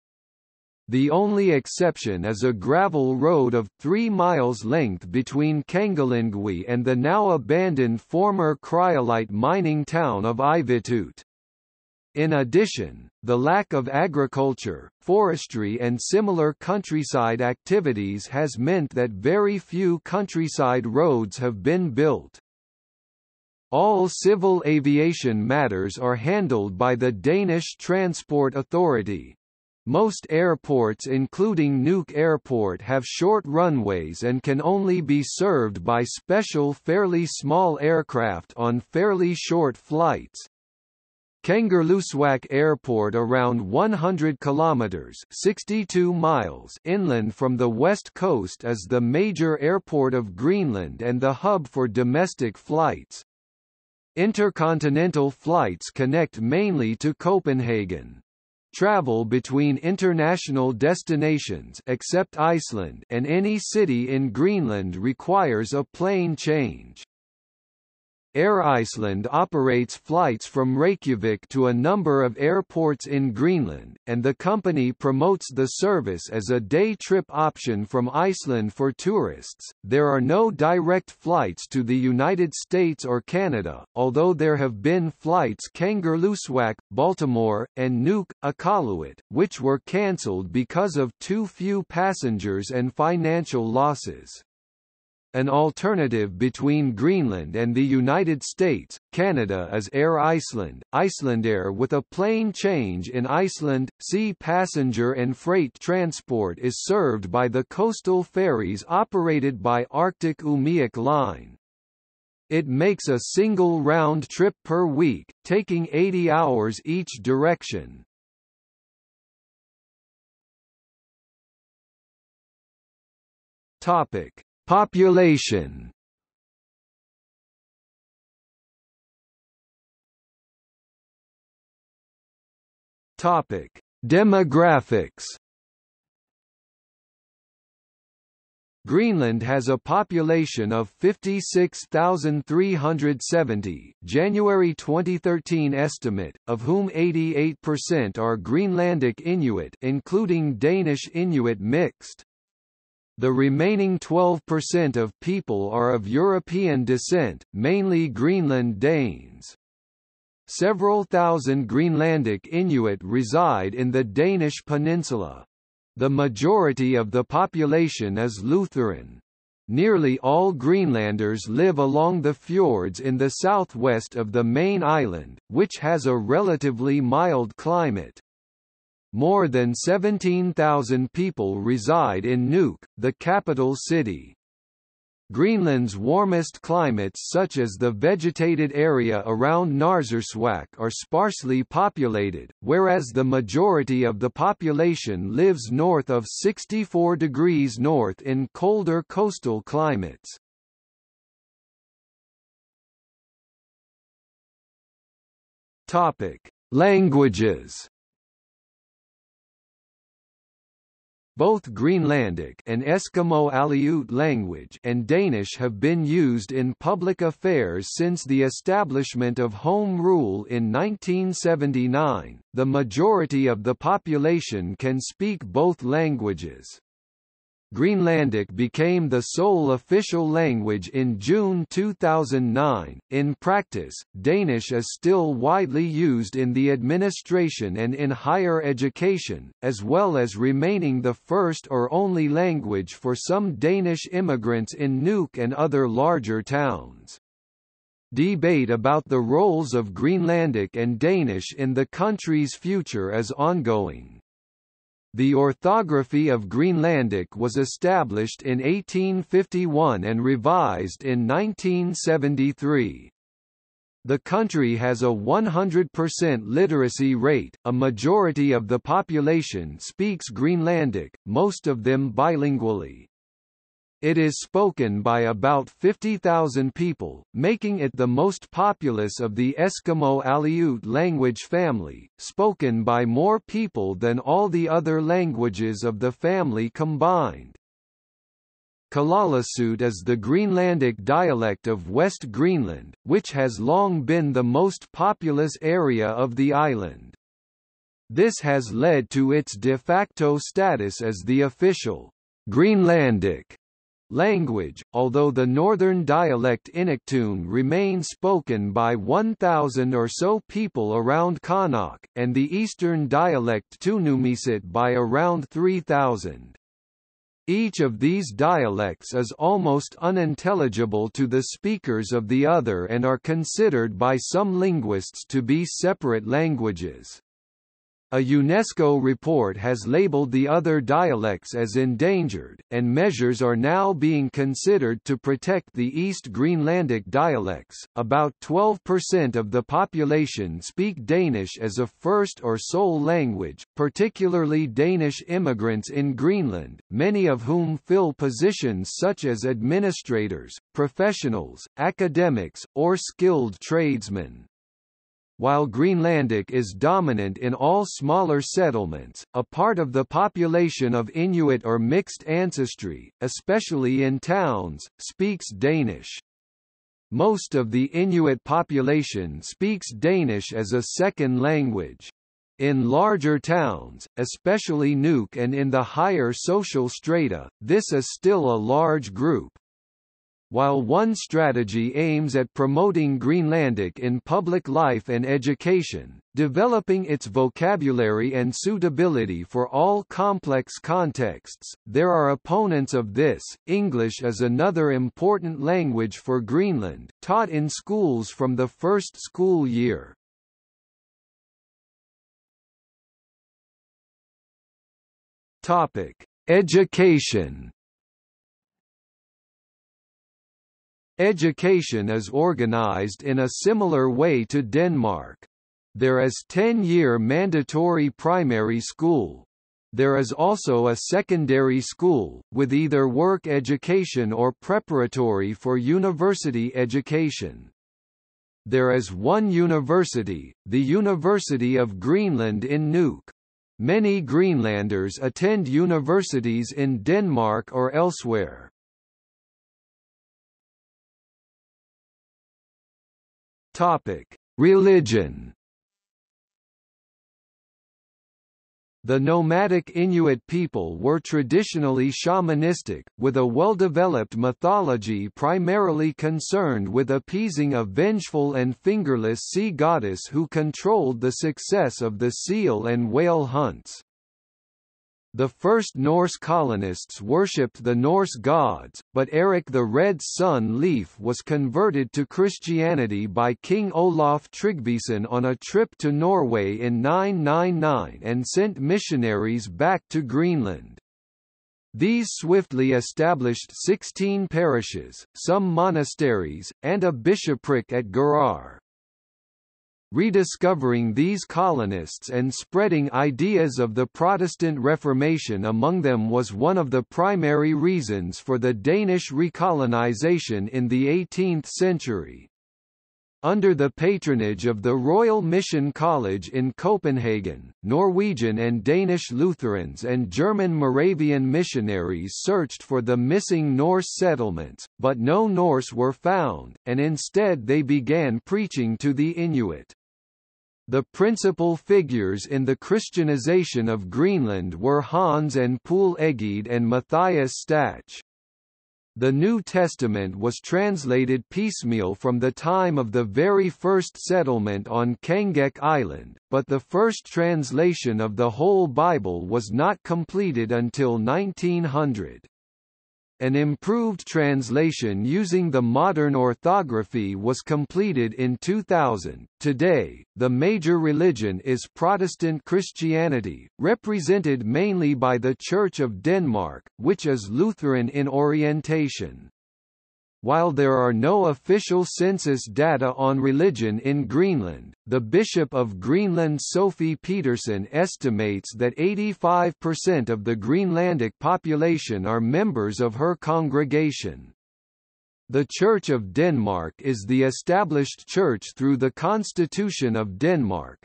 The only exception is a gravel road of 3 miles length between Kangilinnguit and the now abandoned former cryolite mining town of Ivittuut. In addition, the lack of agriculture, forestry and similar countryside activities has meant that very few countryside roads have been built. All civil aviation matters are handled by the Danish Transport Authority. Most airports including Nuuk Airport have short runways and can only be served by special fairly small aircraft on fairly short flights. Kangerlussuaq Airport around 100 kilometers 62 miles inland from the west coast is the major airport of Greenland and the hub for domestic flights. Intercontinental flights connect mainly to Copenhagen. Travel between international destinations except Iceland and any city in Greenland requires a plane change. Air Iceland operates flights from Reykjavik to a number of airports in Greenland, and the company promotes the service as a day trip option from Iceland for tourists. There are no direct flights to the United States or Canada, although there have been flights Kangerlussuaq, Baltimore, and Nuuk, Iqaluit, which were cancelled because of too few passengers and financial losses. An alternative between Greenland and the United States, Canada is Air Iceland, Icelandair with a plane change in Iceland. Sea passenger and freight transport is served by the coastal ferries operated by Arctic Umiaq Line. It makes a single round trip per week, taking 80 hours each direction. Topic Population Topic: Demographics. Greenland has a population of 56,370 January 2013 estimate, of whom 88% are Greenlandic Inuit including Danish Inuit mixed. The remaining 12% of people are of European descent, mainly Greenland Danes. Several thousand Greenlandic Inuit reside in the Danish peninsula. The majority of the population is Lutheran. Nearly all Greenlanders live along the fjords in the southwest of the main island, which has a relatively mild climate. More than 17,000 people reside in Nuuk, the capital city. Greenland's warmest climates such as the vegetated area around Narsarsuaq are sparsely populated, whereas the majority of the population lives north of 64 degrees north in colder coastal climates. Languages Both Greenlandic and Eskimo Aleut language and Danish have been used in public affairs since the establishment of Home Rule in 1979. The majority of the population can speak both languages. Greenlandic became the sole official language in June 2009. In practice, Danish is still widely used in the administration and in higher education, as well as remaining the first or only language for some Danish immigrants in Nuuk and other larger towns. Debate about the roles of Greenlandic and Danish in the country's future is ongoing. The orthography of Greenlandic was established in 1851 and revised in 1973. The country has a 100% literacy rate, a majority of the population speaks Greenlandic, most of them bilingually. It is spoken by about 50,000 people, making it the most populous of the Eskimo Aleut language family, spoken by more people than all the other languages of the family combined. Kalaallisut is the Greenlandic dialect of West Greenland, which has long been the most populous area of the island. This has led to its de facto status as the official Greenlandic language, although the northern dialect Inuktun remains spoken by 1,000 or so people around Qaanaaq, and the eastern dialect Tunumiisut by around 3,000. Each of these dialects is almost unintelligible to the speakers of the other and are considered by some linguists to be separate languages. A UNESCO report has labeled the other dialects as endangered, and measures are now being considered to protect the East Greenlandic dialects. About 12% of the population speak Danish as a first or sole language, particularly Danish immigrants in Greenland, many of whom fill positions such as administrators, professionals, academics, or skilled tradesmen. While Greenlandic is dominant in all smaller settlements, a part of the population of Inuit or mixed ancestry, especially in towns, speaks Danish. Most of the Inuit population speaks Danish as a second language. In larger towns, especially Nuuk and in the higher social strata, this is still a large group. While one strategy aims at promoting Greenlandic in public life and education, developing its vocabulary and suitability for all complex contexts, there are opponents of this. English is another important language for Greenland, taught in schools from the first school year. Topic: Education Education is organized in a similar way to Denmark. There is 10-year mandatory primary school. There is also a secondary school, with either work education or preparatory for university education. There is one university, the University of Greenland in Nuuk. Many Greenlanders attend universities in Denmark or elsewhere. Topic: Religion. The nomadic Inuit people were traditionally shamanistic, with a well-developed mythology primarily concerned with appeasing a vengeful and fingerless sea goddess who controlled the success of the seal and whale hunts. The first Norse colonists worshipped the Norse gods, but Eric the Red's son Leif was converted to Christianity by King Olaf Tryggvason on a trip to Norway in 999 and sent missionaries back to Greenland. These swiftly established 16 parishes, some monasteries, and a bishopric at Garðar. Rediscovering these colonists and spreading ideas of the Protestant Reformation among them was one of the primary reasons for the Danish recolonization in the 18th century. Under the patronage of the Royal Mission College in Copenhagen, Norwegian and Danish Lutherans and German Moravian missionaries searched for the missing Norse settlements, but no Norse were found, and instead they began preaching to the Inuit. The principal figures in the Christianization of Greenland were Hans and Poul Egede and Matthias Stach. The New Testament was translated piecemeal from the time of the very first settlement on Kangeq Island, but the first translation of the whole Bible was not completed until 1900. An improved translation using the modern orthography was completed in 2000. Today, the major religion is Protestant Christianity, represented mainly by the Church of Denmark, which is Lutheran in orientation. While there are no official census data on religion in Greenland, the Bishop of Greenland Sofie Petersen estimates that 85% of the Greenlandic population are members of her congregation. The Church of Denmark is the established church through the Constitution of Denmark,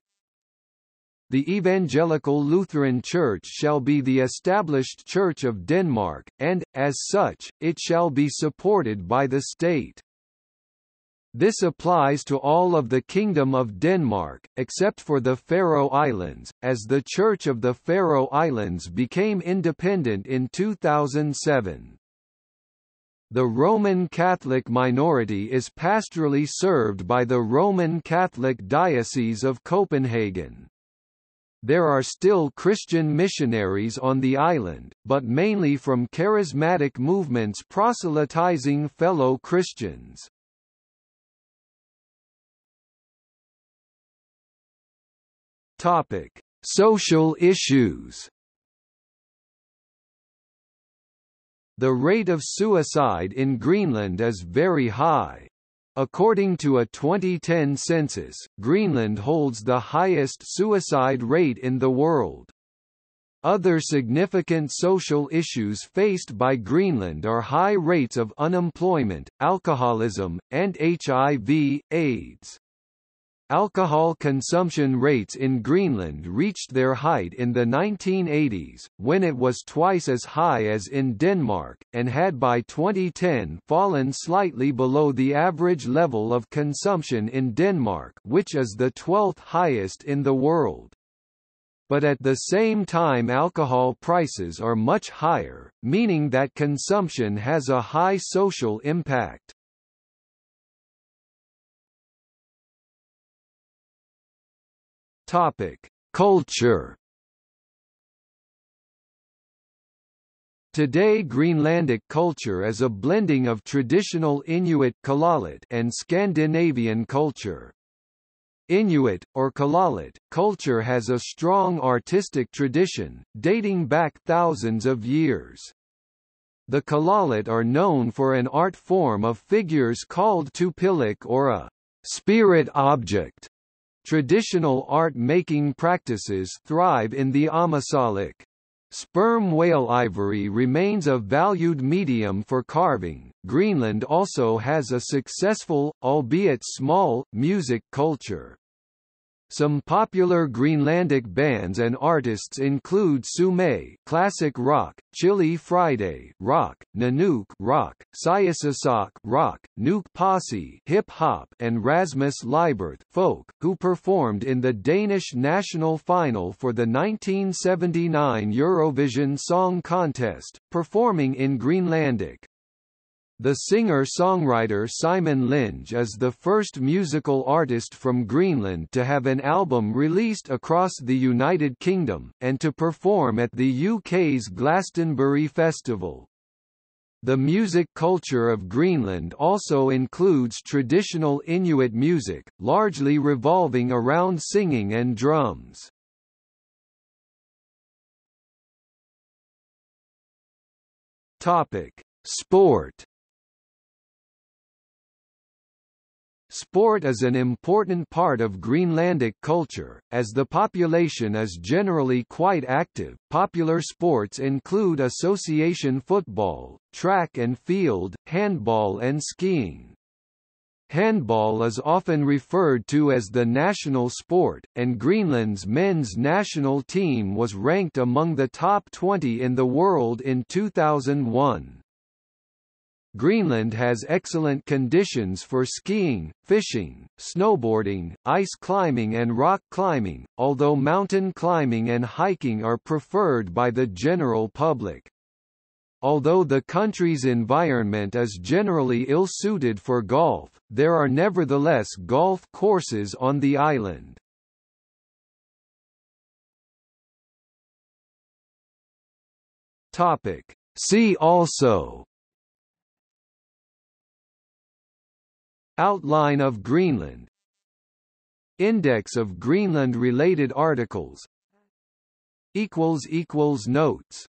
the Evangelical Lutheran Church shall be the established Church of Denmark, and, as such, it shall be supported by the state. This applies to all of the Kingdom of Denmark, except for the Faroe Islands, as the Church of the Faroe Islands became independent in 2007. The Roman Catholic minority is pastorally served by the Roman Catholic Diocese of Copenhagen. There are still Christian missionaries on the island, but mainly from charismatic movements proselytizing fellow Christians. Topic: Social issues The rate of suicide in Greenland is very high. According to a 2010 census, Greenland holds the highest suicide rate in the world. Other significant social issues faced by Greenland are high rates of unemployment, alcoholism, and HIV, AIDS. Alcohol consumption rates in Greenland reached their height in the 1980s, when it was twice as high as in Denmark, and had by 2010 fallen slightly below the average level of consumption in Denmark which is the 12th highest in the world. But at the same time alcohol prices are much higher, meaning that consumption has a high social impact. Topic: Culture. Today Greenlandic culture is a blending of traditional Inuit Kalaallit and Scandinavian culture. Inuit, or Kalaallit, culture has a strong artistic tradition, dating back thousands of years. The Kalaallit are known for an art form of figures called tupilaq or a spirit object, Traditional art-making practices thrive in the Ammassalik. Sperm whale ivory remains a valued medium for carving. Greenland also has a successful, albeit small, music culture. Some popular Greenlandic bands and artists include Sume classic rock, Chilly Friday rock, Nanook rock, Siissisoq rock, Nuuk Posse hip hop, and Rasmus Lyberth folk, who performed in the Danish national final for the 1979 Eurovision Song Contest, performing in Greenlandic. The singer-songwriter Simon Lynge is the first musical artist from Greenland to have an album released across the United Kingdom, and to perform at the UK's Glastonbury Festival. The music culture of Greenland also includes traditional Inuit music, largely revolving around singing and drums. Topic: Sport Sport is an important part of Greenlandic culture, as the population is generally quite active. Popular sports include association football, track and field, handball, and skiing. Handball is often referred to as the national sport, and Greenland's men's national team was ranked among the top 20 in the world in 2001. Greenland has excellent conditions for skiing, fishing, snowboarding, ice climbing and rock climbing, although mountain climbing and hiking are preferred by the general public. Although the country's environment is generally ill-suited for golf, there are nevertheless golf courses on the island. Topic. See also Outline of Greenland. Index of Greenland-related articles. Notes